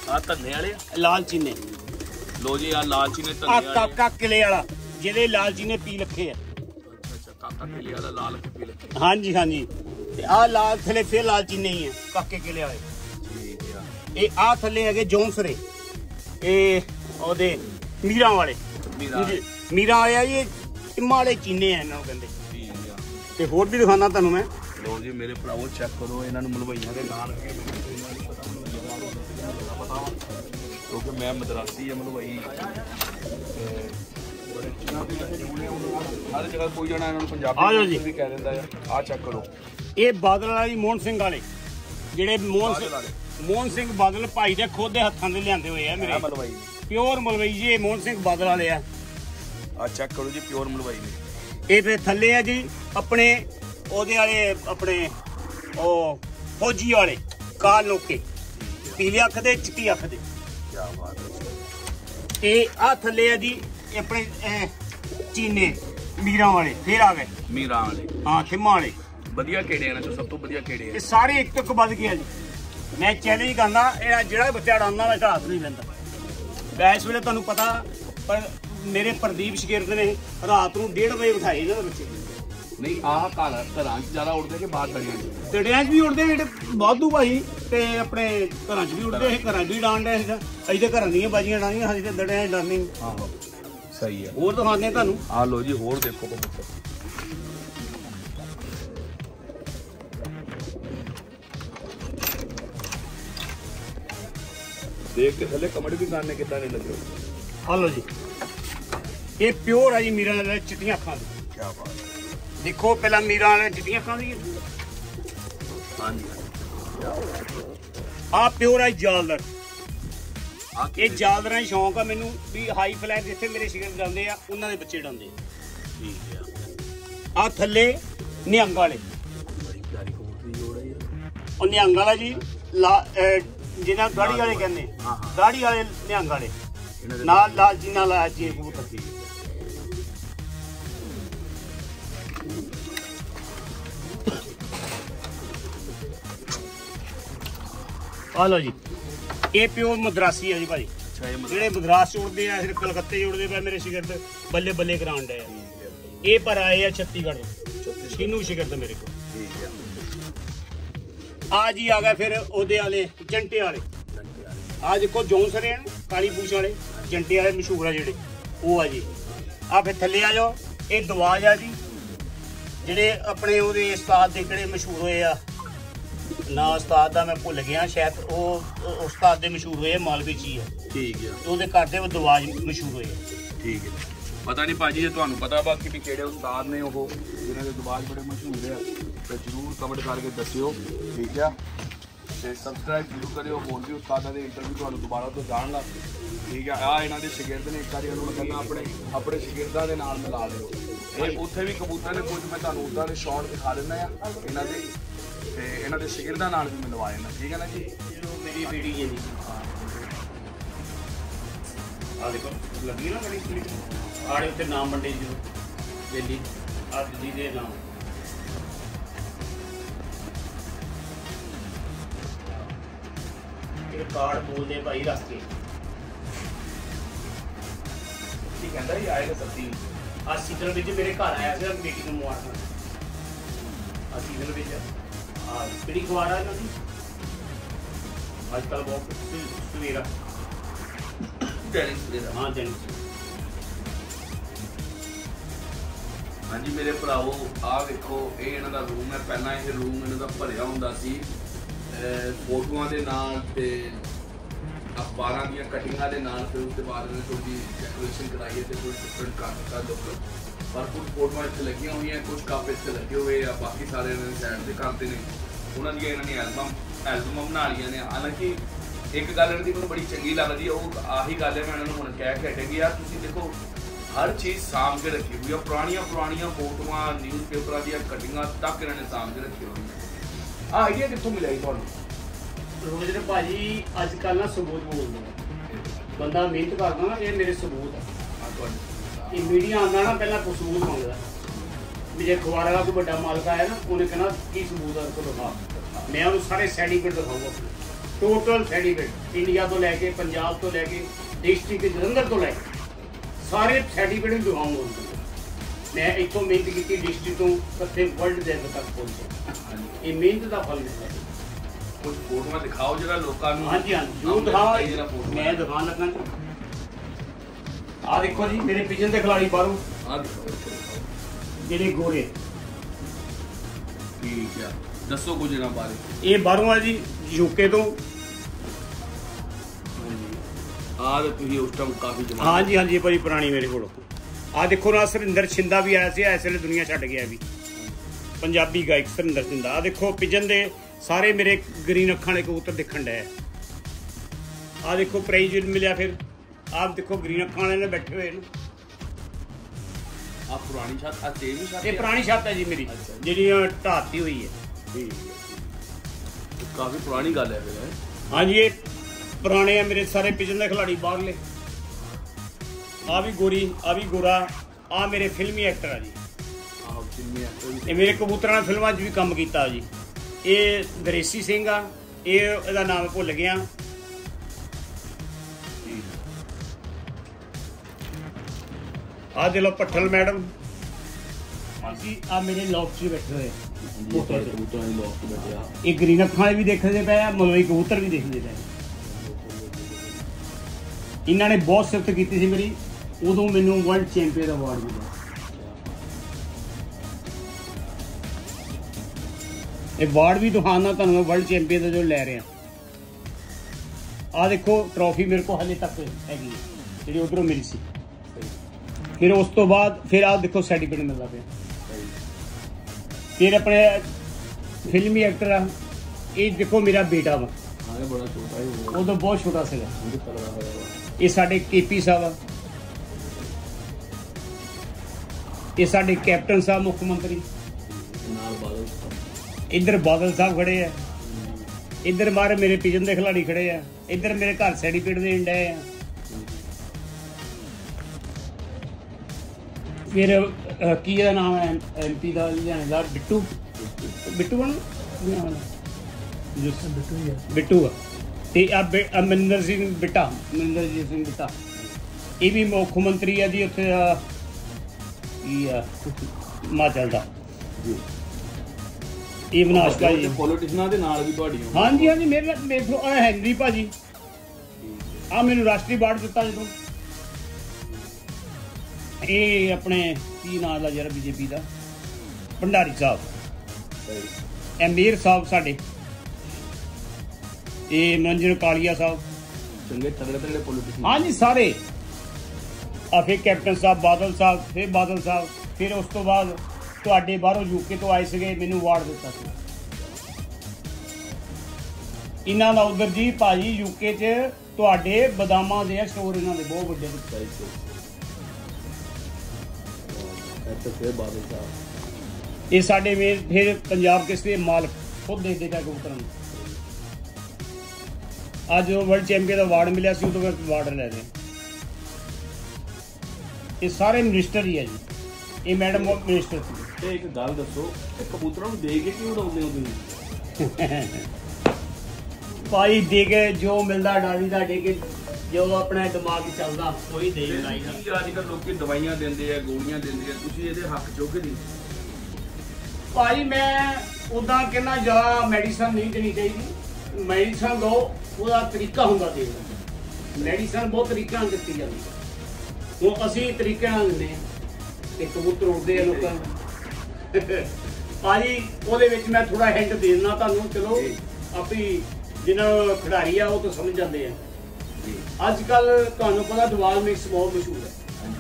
[SPEAKER 2] ਆ ਧੰਨੇ ਵਾਲੇ ਆ?
[SPEAKER 1] ਲਾਲ ਚੀਨੇ।
[SPEAKER 2] ਲੋ ਜੀ ਆ ਲਾਲਚੀ ਨੇ
[SPEAKER 1] ਆ
[SPEAKER 2] ਧੰਨੇ ਵਾਲੇ।
[SPEAKER 1] ਕਾਕਾ ਕਿਲੇ ਵਾਲਾ। ਜਿਹਦੇ ਲਾਲ ਚੀਨੇ ਪੀ ਰੱਖੇ ਆ। ਹਾਂਜੀ ਹਾਂਜੀ। ਤੇ ਆ ਲਾਲ ਥੱਲੇ ਫੇਰ ਲਾਲ ਚੀਨੇ ਹੀ ਆ ਕਾਕੇ ਕਿਲੇ ਵਾਲੇ। ਇਹ ਆ ਥੱਲੇ ਹੈਗੇ ਜੌਂਸਰੇ ਇਹ ਉਹਦੇ ਮੀਰਾਂ ਵਾਲੇ।
[SPEAKER 2] ਮੀਰਾਂ ਵਾਲੇ।
[SPEAKER 1] ਆ ਜੀ ਚੀਨੇ ਆ ਇਹਨਾਂ ਨੂੰ ਕਹਿੰਦੇ। ਤੇ ਹੋਰ ਵੀ ਦਿਖਾਣਾ ਤੁਹਾਨੂੰ ਮੈਂ।
[SPEAKER 2] ਲੋ ਜੀ ਮੇਰੇ ਭਰਾਵੋ ਚੈੱਕ ਕਰੋ ਇਹਨਾਂ ਨੂੰ ਮਲਵਈਆਂ ਦੇ ਨਾਲ ਕਿਉਂਕਿ ਮੈਂ ਮਦਰਾਸੀ ਆ ਮਲਵਈ। ਹਰ ਜਗ੍ਹਾ ਕੋਈ ਜਣਾ ਇਹਨਾਂ ਨੂੰ ਪੰਜਾਬੀ। ਵੀ ਕਹਿ ਦਿੰਦਾ ਆ। ਆ ਚੈੱਕ ਕਰੋ।
[SPEAKER 1] ਇਹ ਬਾਦਲ ਵਾਲਾ ਮੋਹਨ ਸਿੰਘ ਵਾਲੇ। ਜਿਹੜੇ ਮੋਹਨ ਸਿੰਘ। ਮੋਹਨ ਸਿੰਘ ਬਾਦਲ ਭਾਈ ਦੇ ਖੁਦ ਦੇ ਹੱਥਾਂ ਦੇ ਲਿਆਂਦੇ ਹੋਏ ਆ ਮੇਰੇ।
[SPEAKER 2] ਮਲਵਈ।
[SPEAKER 1] ਪਿਓਰ ਮਲਵਈ ਜੀ ਇਹ ਮੋਹਨ ਸਿੰਘ ਬਾਦਲ ਵਾਲੇ ਆ।
[SPEAKER 2] ਆ ਚੈੱਕ ਕਰੋ ਜੀ ਪਿਓਰ ਮਲਵਈ ਨੇ।
[SPEAKER 1] ਇਹ ਫਿਰ ਥੱਲੇ ਆ ਜੀ ਆਪਣੇ ਉਹਦੇ ਵਾਲੇ ਆਪਣੇ ਉਹ ਫੌਜੀ ਵਾਲੇ ਕਾਲ ਲੋਕੇ। ਪੀਲੇ ਅੱਖ ਦੇ ਚਿੱਟੀ ਅੱਖ ਦੇ।
[SPEAKER 2] ਕੀ ਬਾਤ ਹੈ।
[SPEAKER 1] ਤੇ ਆ ਥੱਲੇ ਆ ਜੀ ਆਪਣੇ ਇਹ ਚੀਨੇ ਮੀਰਾਂ ਵਾਲੇ ਫੇਰ ਆ ਗਏ।
[SPEAKER 2] ਮੀਰਾਂ ਵਾਲੇ।
[SPEAKER 1] ਹਾਂ ਖਿਮਾ ਵਾਲੇ।
[SPEAKER 2] ਵਧੀਆ ਕਿਹੜੇ ਇਹਨਾਂ ਚੋਂ? ਸਭ ਤੋਂ ਵਧੀਆ ਕਿਹੜੇ
[SPEAKER 1] ਇਹ
[SPEAKER 2] ਆ
[SPEAKER 1] ਸਾਰੇ ਇੱਕ ਤੋਂ ਇੱਕ ਵੱਧ ਗਿਆ ਜੀ। ਮੈਂ ਚੈਲੰਜ ਕਰਦਾ ਇਹ ਜਿਹੜਾ ਬੱਚਾ ਡਾਂਦਾ ਮੈਂ ਹੱਥ ਨਹੀਂ ਲੈਂਦਾ। ਮੈਂ ਇਸ ਵੇਲੇ ਤੁਹਾਨੂੰ ਪਤਾ ਪਰ ਮੇਰੇ ਪ੍ਰਦੀਪ ਸ਼ਗਿਰਦ ਨੇ ਰਾਤ ਨੂੰ 1:30 ਵਜੇ ਉਠਾਏ ਇਹਨਾਂ ਦੇ ਬੱਚੇ।
[SPEAKER 2] ਨਹੀਂ ਆਹ ਘਰ ਘਰਾਂ 'ਚ ਜ਼ਿਆਦਾ ਉੜਦੇ ਕਿ ਬਾਹਰ ਗਲੀਆਂ 'ਚ
[SPEAKER 1] ਵੀ ਉੜਦੇ ਜਿਹੜੇ ਵਾਧੂ ਭਾਈ ਤੇ ਆਪਣੇ ਘਰਾਂ 'ਚ ਵੀ ਉੜਦੇ ਇਹ ਘਰਾਂ 'ਚ ਵੀ ਡਾਂਡ ਅਸੀਂ ਤੇ ਘਰਾਂ ਦੀਆਂ ਬਾਜੀਆਂ ਡਾਂਦੀਆਂ ਅਸੀਂ ਤੇ ਦੜਿਆਂ 'ਚ ਡਾਂਦੇ
[SPEAKER 2] ਆਹੋ। ਸਹੀ ਹੈ
[SPEAKER 1] ਹੋਰ ਦਿਖਾਉਂਦੇ ਤੁਹਾਨੂੰ।
[SPEAKER 2] ਆ ਲੋ ਜੀ ਹੋਰ ਦੇਖੋ ਕਬੂਤਰ ਦੇਖ ਕੇ ਥੱਲੇ ਕਮੜ ਵੀ ਕਰਨੇ ਕਿੱਦਾਂ ਨਹੀਂ ਲੱਗੇ।
[SPEAKER 1] ਆ ਲਓ ਜੀ। ਇਹ ਪਿਓਰ ਆ ਜੀ ਮੀਰਾਂ ਵਾਲੇ ਚਿੱਟੀਆਂ ਅੱਖਾਂ ਦੀ।
[SPEAKER 2] ਕੀ ਬਾਤ
[SPEAKER 1] ਦੇਖੋ ਪਹਿਲਾਂ ਮੀਰਾਂ ਵਾਲੇ ਚਿੱਟੀਆਂ ਅੱਖਾਂ ਦੀ।
[SPEAKER 2] ਹਾਂਜੀ।
[SPEAKER 1] ਆ ਪਿਓਰ ਆ ਜਾਲਦਰ।
[SPEAKER 2] ਆ
[SPEAKER 1] ਇਹ ਜਾਲਦਰਾਂ ਦੀ ਸ਼ੌਂਕ ਆ ਮੈਨੂੰ ਵੀ ਹਾਈ ਫਲੈਟ ਜਿੱਥੇ ਮੇਰੇ ਸ਼ਿਗਰ ਜਾਂਦੇ ਆ, ਉਹਨਾਂ ਦੇ ਬੱਚੇ ਡਾਂਦੇ ਆ।
[SPEAKER 2] ਠੀਕ ਹੈ
[SPEAKER 1] ਆ ਥੱਲੇ ਨਿਹੰਗ ਵਾਲੇ। ਉਹ ਨਿਹੰਗ ਵਾਲਾ ਜੀ ਜਿਹਨਾਂ ਦਾੜੀ ਵਾਲੇ ਕਹਿੰਦੇ। ਗਾੜੀ ਵਾਲੇ ਨਿਹੰਗ ਵਾਲੇ। ਨਾਲ ਲਾਲ ਜੀ ਨਾਲ ਲਾਲ ਜੀ ਕਬੂਤਰ ਸੀ। ਆ ਲਓ ਜੀ। ਇਹ ਪਿਓਰ ਮਦਰਾਸੀ ਆ ਜੀ ਭਾਜੀ
[SPEAKER 2] ਅੱਛਾ ਇਹ
[SPEAKER 1] ਜਿਹੜੇ ਮਦਰਾਸ ਚ ਉੜਦੇ ਆ ਫਿਰ ਕਲਕੱਤੇ ਚ ਉੜਦੇ ਪਏ ਮੇਰੇ ਸ਼ਿਗਰਦ ਬੱਲੇ ਬੱਲੇ ਕਰਾਉਣ ਡਏ ਆ। ਇਹ ਪਰ ਆਏ ਆ ਛੱਤੀਗੜ੍ਹ ਤੋਂ। ਸ਼ੀਨੂ ਸ਼ਿਗਰਦ ਮੇਰੇ ਕੋਲ।
[SPEAKER 2] ਠੀਕ ਹੈ।
[SPEAKER 1] ਆ ਜੀ ਆ ਗਿਆ ਫਿਰ ਉਹਦੇ ਵਾਲੇ ਜੰਟੇ ਵਾਲੇ। ਆ ਦੇਖੋ ਜੌਂਸਰੇ ਆ ਕਾਲੀ ਪੂਛ ਵਾਲੇ ਜੰਟੇ ਵਾਲੇ ਮਸ਼ਹੂਰ ਆ ਜਿਹੜੇ। ਉਹ ਆ ਜੀ। ਆ ਫਿਰ ਥੱਲੇ ਆ ਜਾਓ। ਇਹ ਦਵਾਜ ਆ ਜੀ। ਜਿਹੜੇ ਆਪਣੇ ਉਹਦੇ ਉਸਤਾਦ ਦੇ ਕਿਹੜੇ ਮਸ਼ਹੂਰ ਹੋਏ ਆ ਨਾ ਉਸਤਾਦ ਦਾ ਮੈਂ ਭੁੱਲ ਗਿਆ ਸ਼ਾਇਦ ਉਹ ਉਹ ਉਸਤਾਦ ਦੇ ਮਸ਼ਹੂਰ ਹੋਏ ਮਾਲਵੇ ਚ ਹੀ ਹੈ
[SPEAKER 2] ਠੀਕ ਆ।
[SPEAKER 1] ਉਹਦੇ ਘਰ ਦੇ ਦਵਾਜ ਮਸ਼ਹੂਰ ਹੋਏ।
[SPEAKER 2] ਠੀਕ ਹੈ ਪਤਾ ਨਹੀਂ ਭਾਜੀ ਜੇ ਤੁਹਾਨੂੰ ਪਤਾ ਬਾਕੀ ਵੀ ਕਿਹੜੇ ਉਸਤਾਦ ਨੇ ਉਹ ਜਿਨ੍ਹਾਂ ਦੇ ਦਬਾਜ ਬੜੇ ਮਸ਼ਹੂਰ ਆ ਤੇ ਜਰੂਰ ਕਮੈਂਟ ਕਰਕੇ ਦੱਸਿਓ ਠੀਕ ਆ? ਤੇ ਸਬਸਕ੍ਰਾਈਬ ਜਰੂਰ ਕਰਿਓ ਹੋਰ ਵੀ ਉਸਤਾਦਾਂ ਦੇ ਇੰਟਰਵਿਊ ਤੁਹਾਨੂੰ ਦੁਬਾਰਾ ਤੋਂ ਜਾਣ ਲੱਗ ਠੀਕ ਆ? ਆ ਇਹਨਾਂ ਦੇ ਸ਼ਾਗਿਰਦ ਨੇ ਇੱਕ ਵਾਰੀ ਉਹਨੂੰ ਕਹਿੰਦਾ ਆਪਣੇ ਆਪਣੇ ਸ਼ਾਗਿਰਦਾਂ ਦੇ ਨਾਲ ਮਿਲਾ ਦਿਓ ਇਹ ਉੱਥੇ ਵੀ ਕਬੂਤਰ ਨੇ ਕੁਝ ਮੈਂ ਤੁਹਾਨੂੰ ਉਦਾਂ ਦੇ ਸ਼ਾਟ ਦਿਖਾ ਦਿੰਦਾ ਆ ਇਹਨਾਂ ਦੇ ਤੇ ਇਹਨਾਂ ਦੇ ਸ਼ਾਗਿਰਦਾਂ ਨਾਲ ਵੀ ਮਿਲਵਾ ਦੇਣਾ ਠੀਕ ਹੈ ਨਾ ਜੀ?
[SPEAKER 1] ਮੇਰੀ ਹੈ ਜੀ। ਆ ਦੇਖੋ ਲੱਗੀ ਨਾ ਬੜੀ ਕਲਿੱਕ ਆੜੇ ਉੱਤੇ ਨਾਮ ਮੰਡੇ ਜੀ। ਦਿੱਲੀ ਆ ਦਿੱਲੀ ਦੇ ਨਾਮ। ਇਹ ਕਾਰਡ ਬੋਲਦੇ ਭਾਈ ਰਸਤੇ
[SPEAKER 2] ਕੀ। ਕਹਿੰਦਾ ਇਹ ਆਏਗਾ ਸੱਤੀ।
[SPEAKER 1] ਆ ਸੀਜ਼ਨ ਵਿੱਚ ਮੇਰੇ ਘਰ ਆਇਆ ਸੀ ਬੇਟੀ ਨੂੰ ਮੁਆਰਨਾ ਆ ਸੀਜ਼ਨ ਵਿੱਚ। ਆ ਆ ਹਾਂ
[SPEAKER 2] ਹਾਂਜੀ ਮੇਰੇ ਭਰਾਵੋ ਆਹ ਵੇਖੋ ਇਹ ਇਹਨਾਂ ਦਾ ਰੂਮ ਹੈ। ਪਹਿਲਾਂ ਇਹ ਰੂਮ ਇਹਨਾਂ ਦਾ ਭਰਿਆ ਹੁੰਦਾ ਸੀ। ਫੋਟੋਆਂ ਦੇ ਨਾਲ ਤੇ ਅਖਬਾਰਾਂ ਦੀਆਂ ਕਟਿੰਗਾਂ ਦੇ ਨਾਲ ਫਿਰ ਉਸ ਤੋਂ ਬਾਅਦ ਇਹਨਾਂ ਥੋੜੀ ਡੈਕੋਰੇਸ਼ਨ ਕਰਾਈ ਹੈ ਤੇ ਕੋਈ ਡਿਫਰੈਂਟ ਕਰ ਦਾ ਲੁੱਕ ਪਰ ਕੁਝ ਫੋਟੋਆਂ ਇੱਥੇ ਲੱਗੀਆਂ ਹੋਈਆਂ, ਕੁਝ ਕੱਪ ਇੱਥੇ ਲੱਗੇ ਹੋਏ ਆ, ਬਾਕੀ ਸਾਰੇ ਇਹਨਾਂ ਦੇ ਸਾਈਡ ਤੇ ਕਰਦੇ ਨੇ। ਉਹਨਾਂ ਦੀਆਂ ਇਹਨਾਂ ਨੇ ਐਲਬਮ ਐਲਬਮ ਬਣਾ ਲਈਆਂ ਨੇ। ਹਾਲਾਂਕਿ ਇੱਕ ਗੱਲ ਇਹਨਾਂ ਦੀ ਮੈਨੂੰ ਬੜੀ ਚੰਗੀ ਲੱਗਦੀ ਹੈ ਉਹ ਆਹੀ ਗੱਲ ਹੈ ਮੈਂ ਇਹਨਾਂ ਨੂੰ ਹੁਣ ਕਹਿ ਕੇ ਹਟਾਂਗੀ ਯਾਰ ਤੁਸੀਂ ਦੇਖੋ, ਹਰ ਚੀਜ਼ ਸਾਂਭ ਕੇ ਰੱਖੀ ਹੋਈ ਆ। ਪੁਰਾਣੀਆਂ ਪੁਰਾਣੀਆਂ ਫੋਟੋਆਂ ਨਿਊਜ਼ਪੇਪਰਾਂ ਦੀਆਂ ਕਟਿੰਗਾਂ ਤੱਕ ਇਹਨਾਂ ਨੇ ਸਾਂਭ ਕੇ ਰੱਖੀ ਹੋਈਆਂ। ਆ ਆਈਡੀਆ ਕਿੱਥੋਂ ਮਿਲਿਆ ਜੀ ਤੁਹਾਨੂੰ?
[SPEAKER 1] ਰੋਜ਼ ਦੇ ਭਾਜੀ ਅੱਜ ਕੱਲ ਨਾ ਸਬੂਤ ਬੋਲਦੇ ਆ ਬੰਦਾ ਮਿਹਨਤ ਕਰਦਾ ਨਾ, ਇਹ ਮੇਰੇ ਸਬੂਤ ਆ।
[SPEAKER 2] ਆ
[SPEAKER 1] ਇਹ ਮੀਡੀਆ ਆਉਂਦਾ ਨਾ ਪਹਿਲਾਂ ਕੋਈ ਸਬੂਤ ਮੰਗਦਾ। ਵੀ ਜੇ ਅਖਬਾਰ ਦਾ ਕੋਈ ਵੱਡਾ ਮਾਲਕ ਆਇਆ ਨਾ ਉਹਨੇ ਕਹਿਣਾ ਕੀ ਸਬੂਤ ਹੈ ਕੋਲ? ਦਿਖਾ ਮੈਂ ਉਹਨੂੰ ਸਾਰੇ ਸਰਟੀਫਿਕੇਟ ਦਿਖਾਊਂਗਾ ਟੋਟਲ ਸਰਟੀਫਿਕੇਟ ਇੰਡੀਆ ਤੋਂ ਲੈ ਕੇ ਪੰਜਾਬ ਤੋਂ ਲੈ ਕੇ ਡਿਸਟ੍ਰਿਕਟ ਜਲੰਧਰ ਤੋਂ ਲੈ ਕੇ ਸਾਰੇ ਸਰਟੀਫਿਕੇਟ ਉਹਨੂੰ। ਮੈਂ ਇੱਥੋਂ ਮਿਹਨਤ ਕੀਤੀ ਡਿਸਟ੍ਰਿਕਟ ਤੋਂ ਕੱਥੇ ਵਰਲਡ ਦੇ ਤੱਕ ਪਹੁੰਚਿਆ ਇਹ ਮਿਹਨਤ ਦਾ ਫਲ ਹੈ
[SPEAKER 2] ਕੁਝ ਫੋਟੋਆਂ ਦਿਖਾਓ ਜਿਹੜਾ ਲੋਕਾਂ ਨੂੰ
[SPEAKER 1] ਹਾਂਜੀ ਹਾਂਜੀ। ਜੋ
[SPEAKER 2] ਆਮ
[SPEAKER 1] ਦਿਖਾ
[SPEAKER 2] ਦਿਖਾਈ ਜਿਹੜਾ ਫੋਟੋਆਂ
[SPEAKER 1] ਮੈਂ ਦਿਖਾਉਣ ਲੱਗਾ ਆ ਦੇਖੋ ਜੀ ਮੇਰੇ ਪਿਜਨ ਦੇ ਖਿਲਾੜੀ ਬਾਹਰੋਂ।
[SPEAKER 2] ਆ ਦਿਖਾਓ।
[SPEAKER 1] ਜਿਹੜੇ ਗੋਰੇ।
[SPEAKER 2] ਠੀਕ ਆ। ਦੱਸੋ ਕੁਝ ਇਹਨਾਂ ਬਾਰੇ।
[SPEAKER 1] ਇਹ ਬਾਹਰੋਂ ਆ ਜੀ ਯੂਕੇ ਤੋਂ।
[SPEAKER 2] ਆ ਤੇ ਤੁਸੀਂ ਉਸ ਟਾਈਮ ਕਾਫੀ ਜਮਾ
[SPEAKER 1] ਹਾਂਜੀ ਹਾਂਜੀ ਭਾਜੀ ਪੁਰਾਣੀ ਮੇਰੇ ਕੋਲ। ਆ ਦੇਖੋ ਨਾ ਸਰਿੰਦਰ ਛਿੰਦਾ ਵੀ ਆਇਆ ਸੀ ਇਸ ਵੇਲੇ ਦੁਨੀਆ ਛੱਡ ਗਿਆ ਵੀ। ਪੰਜਾਬੀ ਗਾਇਕ ਸਰਿੰਦਰ ਛਿੰਦਾ। ਆ ਦੇਖੋ ਪਿਜਨ ਦੇ ਸਾਰੇ ਮੇਰੇ ਗ੍ਰੀਨ ਅੱਖਾਂ ਵਾਲੇ ਕਬੂਤਰ ਦਿਖਣ ਡਏ ਆ। ਦੇਖੋ ਪ੍ਰਾਈਜ਼ ਮਿਲਿਆ ਫਿਰ। ਆਪ ਦੇਖੋ ਗ੍ਰੀਨ ਅੱਖਾਂ ਵਾਲੇ ਨੇ ਬੈਠੇ ਹੋਏ ਨੇ।
[SPEAKER 2] ਆ ਪੁਰਾਣੀ ਛੱਤ ਆ ਤੇ ਵੀ ਛੱਤ
[SPEAKER 1] ਇਹ
[SPEAKER 2] ਆ?
[SPEAKER 1] ਪੁਰਾਣੀ ਛੱਤ ਹੈ ਜੀ ਮੇਰੀ। ਜਿਹੜੀ ਢਾਤੀ ਹੋਈ ਹੈ।
[SPEAKER 2] ਠੀਕ ਹੈ ਕਾਫੀ ਪੁਰਾਣੀ ਗੱਲ ਹੈ ਫਿਰ ਹੈਂ?
[SPEAKER 1] ਹਾਂਜੀ ਇਹ ਪੁਰਾਣੇ ਆ ਮੇਰੇ ਸਾਰੇ ਪਿਜਨ ਦੇ ਖਿਲਾੜੀ ਬਾਹਰਲੇ। ਆ ਵੀ ਗੋਰੀ ਆ ਵੀ ਗੋਰਾ ਆ ਮੇਰੇ ਫਿਲਮੀ ਐਕਟਰ ਆ ਜੀ।
[SPEAKER 2] ਆਹ ਜਿੰਨੇ ਐਕਟਰ
[SPEAKER 1] ਇਹ ਮੇਰੇ ਕਬੂਤਰਾਂ ਨਾਲ ਫਿਲਮਾਂ 'ਚ ਵੀ ਕੰਮ ਕੀਤਾ ਜੀ। ਇਹ ਦਰੇਸੀ ਸਿੰਘ ਆ ਇਹ ਇਹਦਾ ਨਾਮ ਭੁੱਲ ਗਿਆ। ਆ ਦੇ ਲੋ ਪੱਠਲ ਮੈਡਮ। ਅਸੀਂ ਆ ਮੇਰੇ ਲੋਕ 'ਚ ਬੈਠੇ ਹੋਏ
[SPEAKER 2] ਕਬੂਤਰਾਂ ਦੀ ਲੋਕ ਤੇ ਬੈਠਿਆ
[SPEAKER 1] ਇਹ ਗ੍ਰੀਨ ਅੱਖਾਂ ਵਾਲੇ ਵੀ ਦੇਖਦੇ ਪਏ ਆ ਮਲਵਈ ਕਬੂਤਰ ਵੀ ਦੇਖਦੇ ਪਏ। ਇਹਨਾਂ ਨੇ ਬਹੁਤ ਸਿਫਤ ਕੀਤੀ ਸੀ ਮੇਰੀ। ਉਦੋਂ ਮੈਨੂੰ ਵਰਲਡ ਚੈਂਪੀਅਨ ਅਵਾਰਡ ਮਿਲਿਆ। ਇਹ ਅਵਾਰਡ ਵੀ ਦਿਖਾਉਣਾ ਤੁਹਾਨੂੰ ਮੈਂ ਵਰਲਡ ਚੈਂਪੀਅਨ ਦਾ ਜੋ ਲੈ ਰਿਹਾ। ਆ ਦੇਖੋ ਟਰੋਫੀ ਮੇਰੇ ਕੋਲ ਹਲੇ ਤੱਕ ਹੈਗੀ ਜਿਹੜੀ ਉਧਰੋਂ ਮਿਲੀ ਸੀ। ਫਿਰ ਉਸ ਤੋਂ ਬਾਅਦ ਫਿਰ ਆ ਦੇਖੋ ਸਰਟੀਫਿਕੇਟ ਮਿਲਦਾ ਪਿਆ। ਫਿਰ ਆਪਣੇ ਫਿਲਮੀ ਐਕਟਰ ਆ ਇਹ ਦੇਖੋ ਮੇਰਾ ਬੇਟਾ ਵਾ।
[SPEAKER 2] ਹਾਂ ਇਹ ਬੜਾ ਛੋਟਾ ਹੀ ਹੋਇਆ
[SPEAKER 1] ਉਦੋਂ ਬਹੁਤ ਛੋਟਾ ਸੀਗਾ। ਇਹ ਸਾਡੇ ਕੇਪੀ ਸਾਹਿਬ ਆ। ਇਹ ਸਾਡੇ ਕੈਪਟਨ ਸਾਹਿਬ ਮੁੱਖ ਮੰਤਰੀ।
[SPEAKER 2] ਨਾਲ ਬਾਦਲ
[SPEAKER 1] ਇੱਧਰ ਬਾਦਲ ਸਾਹਿਬ ਖੜੇ ਆ। ਇੱਧਰ ਮਾਰੇ ਮੇਰੇ ਪਿਜਨ ਦੇ ਖਿਲਾੜੀ ਖੜੇ ਆ। ਇੱਧਰ ਮੇਰੇ ਘਰ ਸਰਟੀਫਿਕੇਟ ਦੇਣ ਡਏ ਆ। ਫਿਰ ਅਹ, ਕੀ ਇਹਦਾ ਨਾਮ ਹੈ? ਐਮਪੀ ਦਾ ਲੁਧਿਆਣੇ ਦਾ? ਬਿੱਟੂ? ਬਿੱਟੂ ਬਣ ਜਿਸ ਬਿੱਟੂ ਹੀ ਬਿੱਟੂ ਆ। ਤੇ ਆ ਬਿ- ਆ ਮਨਿੰਦਰ ਸਿੰਘ ਬਿੱਟਾ। ਮਨਿੰਦਰ ਸਿੰਘ ਬਿੱਟਾ। ਇਹ ਵੀ ਮੁੱਖ ਮੰਤਰੀ ਆ ਜੀ ਉੱਥੇ ਆ। ਕੀ ਆ? ਹਿਮਾਚਲ ਦਾ।
[SPEAKER 2] ਜੀ।
[SPEAKER 1] ਇਹ ਵਿਨਾਸ਼ਕਾ ਜੀ
[SPEAKER 2] ਪੋਲੀਟੀਸ਼ਨਾਂ ਦੇ ਨਾਲ ਵੀ ਤੁਹਾਡੀ ਹੋਣੀ।
[SPEAKER 1] ਹਾਂਜੀ ਹਾਂਜੀ ਮੇਰੇ ਮੇਰੇ ਤੋਂ ਆ ਹੈਨਰੀ ਭਾਜੀ। ਆ ਮੈਨੂੰ ਰਾਸ਼ਟਰੀ ਅਵਾਰਡ ਦਿੱਤਾ ਜਦੋਂ। ਇਹ ਆਪਣੇ ਕੀ ਨਾਮ ਦਾ ਯਾਰ ਬੀਜੇਪੀ ਦਾ? ਭੰਡਾਰੀ ਸਾਹਿਬ।
[SPEAKER 2] ਸਹੀ।
[SPEAKER 1] ਇਹ ਮੀਰ ਸਾਹਿਬ ਸਾਡੇ। ਇਹ ਮਨਜਨ ਕਾਲੀਆ ਸਾਹਿਬ।
[SPEAKER 2] ਚੰਗੇ ਤਗੜੇ ਤਗੜੇ ਪੋਲੀਟੀਸ਼ੀਅਨ
[SPEAKER 1] ਹਾਂਜੀ ਸਾਰੇ। ਆ ਫਿਰ ਕੈਪਟਨ ਸਾਹਿਬ ਬਾਦਲ ਸਾਹਿਬ ਫਿਰ ਬਾਦਲ ਸਾਹਿਬ ਫਿਰ ਉਸ ਤੋਂ ਬਾਅਦ ਤੁਹਾਡੇ ਬਾਹਰੋਂ ਯੂਕੇ ਤੋਂ ਆਏ ਸੀਗੇ ਮੈਨੂੰ ਅਵਾਰਡ ਦਿੱਤਾ ਸੀ। ਇਹਨਾਂ ਦਾ ਉਧਰ ਜੀ ਭਾਜੀ ਯੂਕੇ 'ਚ ਤੁਹਾਡੇ ਬਦਾਮਾਂ ਦੇ ਸਟੋਰ ਇਹਨਾਂ ਦੇ ਬਹੁਤ ਵੱਡੇ। ਦਿੱਤੇ
[SPEAKER 2] ਇੱਥੇ ਫਿਰ ਬਾਦਲ ਸਾਹਿਬ
[SPEAKER 1] ਇਹ ਸਾਡੇ ਮੇਰ ਫਿਰ ਪੰਜਾਬ ਕਿਸ ਦੇ ਮਾਲਕ ਖੁਦ ਦੇ ਦੇਗਾ ਕਬੂਤਰਾਂ ਨੂੰ। ਅੱਜ ਉਹ ਵਰਲਡ ਚੈਂਪੀਅਨ ਦਾ ਅਵਾਰਡ ਮਿਲਿਆ ਸੀ ਉਦੋਂ ਮੈਂ ਅਵਾਰਡ ਲੈ ਰਹੇ। ਇਹ ਸਾਰੇ ਮਿਨਿਸਟਰ ਹੀ ਹੈ ਜੀ। ਇਹ ਮੈਡਮ ਮਿਨਿਸਟਰ ਸੀ।
[SPEAKER 2] ਤੇ ਇੱਕ ਗੱਲ ਦੱਸੋ ਇਹ ਕਬੂਤਰਾਂ ਨੂੰ ਦੇ ਕੇ ਕਿਉਂ ਉਡਾਉਂਦੇ ਹੋ ਤੁਸੀਂ?
[SPEAKER 1] ਭਾਈ ਦੇ ਕੇ ਜੋ ਮਿਲਦਾ ਡਾਲੀ ਦਾ ਦੇ ਕੇ ਜੋ ਆਪਣਾ ਦਿਮਾਗ ਚੱਲਦਾ ਕੋਈ ਦੇ ਹੀ ਲਾਈਦਾ
[SPEAKER 2] ਕੀ ਅੱਜ ਕੱਲ੍ਹ ਲੋਕੀ ਦਵਾਈਆਂ ਦਿੰਦੇ ਆ ਗੋਲੀਆਂ ਦਿੰਦੇ ਆ ਤੁਸੀਂ ਇਹਦੇ ਹੱਕ ਚੁੱਕ ਨਹੀਂ।
[SPEAKER 1] ਭਾਈ ਮੈਂ ਉਦਾਂ ਕਿੰਨਾ ਜ਼ਿਆਦਾ ਮੈਡੀਸਨ ਨਹੀਂ ਦੇਣੀ ਚਾਹੀਦੀ ਮੈਡੀਸਨ ਦੋ ਉਹਦਾ ਤਰੀਕਾ ਹੁੰਦਾ ਦੇਣ ਦਾ। ਮੈਡੀਸਨ ਬਹੁਤ ਤਰੀਕਿਆਂ ਨਾਲ ਦਿੱਤੀ ਜਾਂਦੀ ਹੈ। ਹੁਣ ਅਸੀਂ ਤਰੀਕੇ ਨਾਲ ਦਿੰਦੇ ਹਾਂ ਤੇ ਕਬੂਤਰ ਉੱਡਦੇ ਆ ਲੋਕਾਂ ਨੂੰ। ਭਾਜੀ ਉਹਦੇ ਵਿੱਚ ਮੈਂ ਥੋੜਾ ਹਿੰਟ ਦੇ ਦਿੰਦਾ ਤੁਹਾਨੂੰ ਚਲੋ
[SPEAKER 2] ਜੀ।
[SPEAKER 1] ਆਪੀ ਜਿਹਨਾਂ ਖਿਡਾਰੀ ਆ ਉਹ ਤਾਂ ਸਮਝ ਜਾਂਦੇ ਆ।
[SPEAKER 2] ਜੀ
[SPEAKER 1] ਅੱਜ ਕੱਲ ਤੁਹਾਨੂੰ ਪਤਾ ਦਵਾਲ ਮਿਕਸ ਬਹੁਤ ਮਸ਼ਹੂਰ ਹੈ।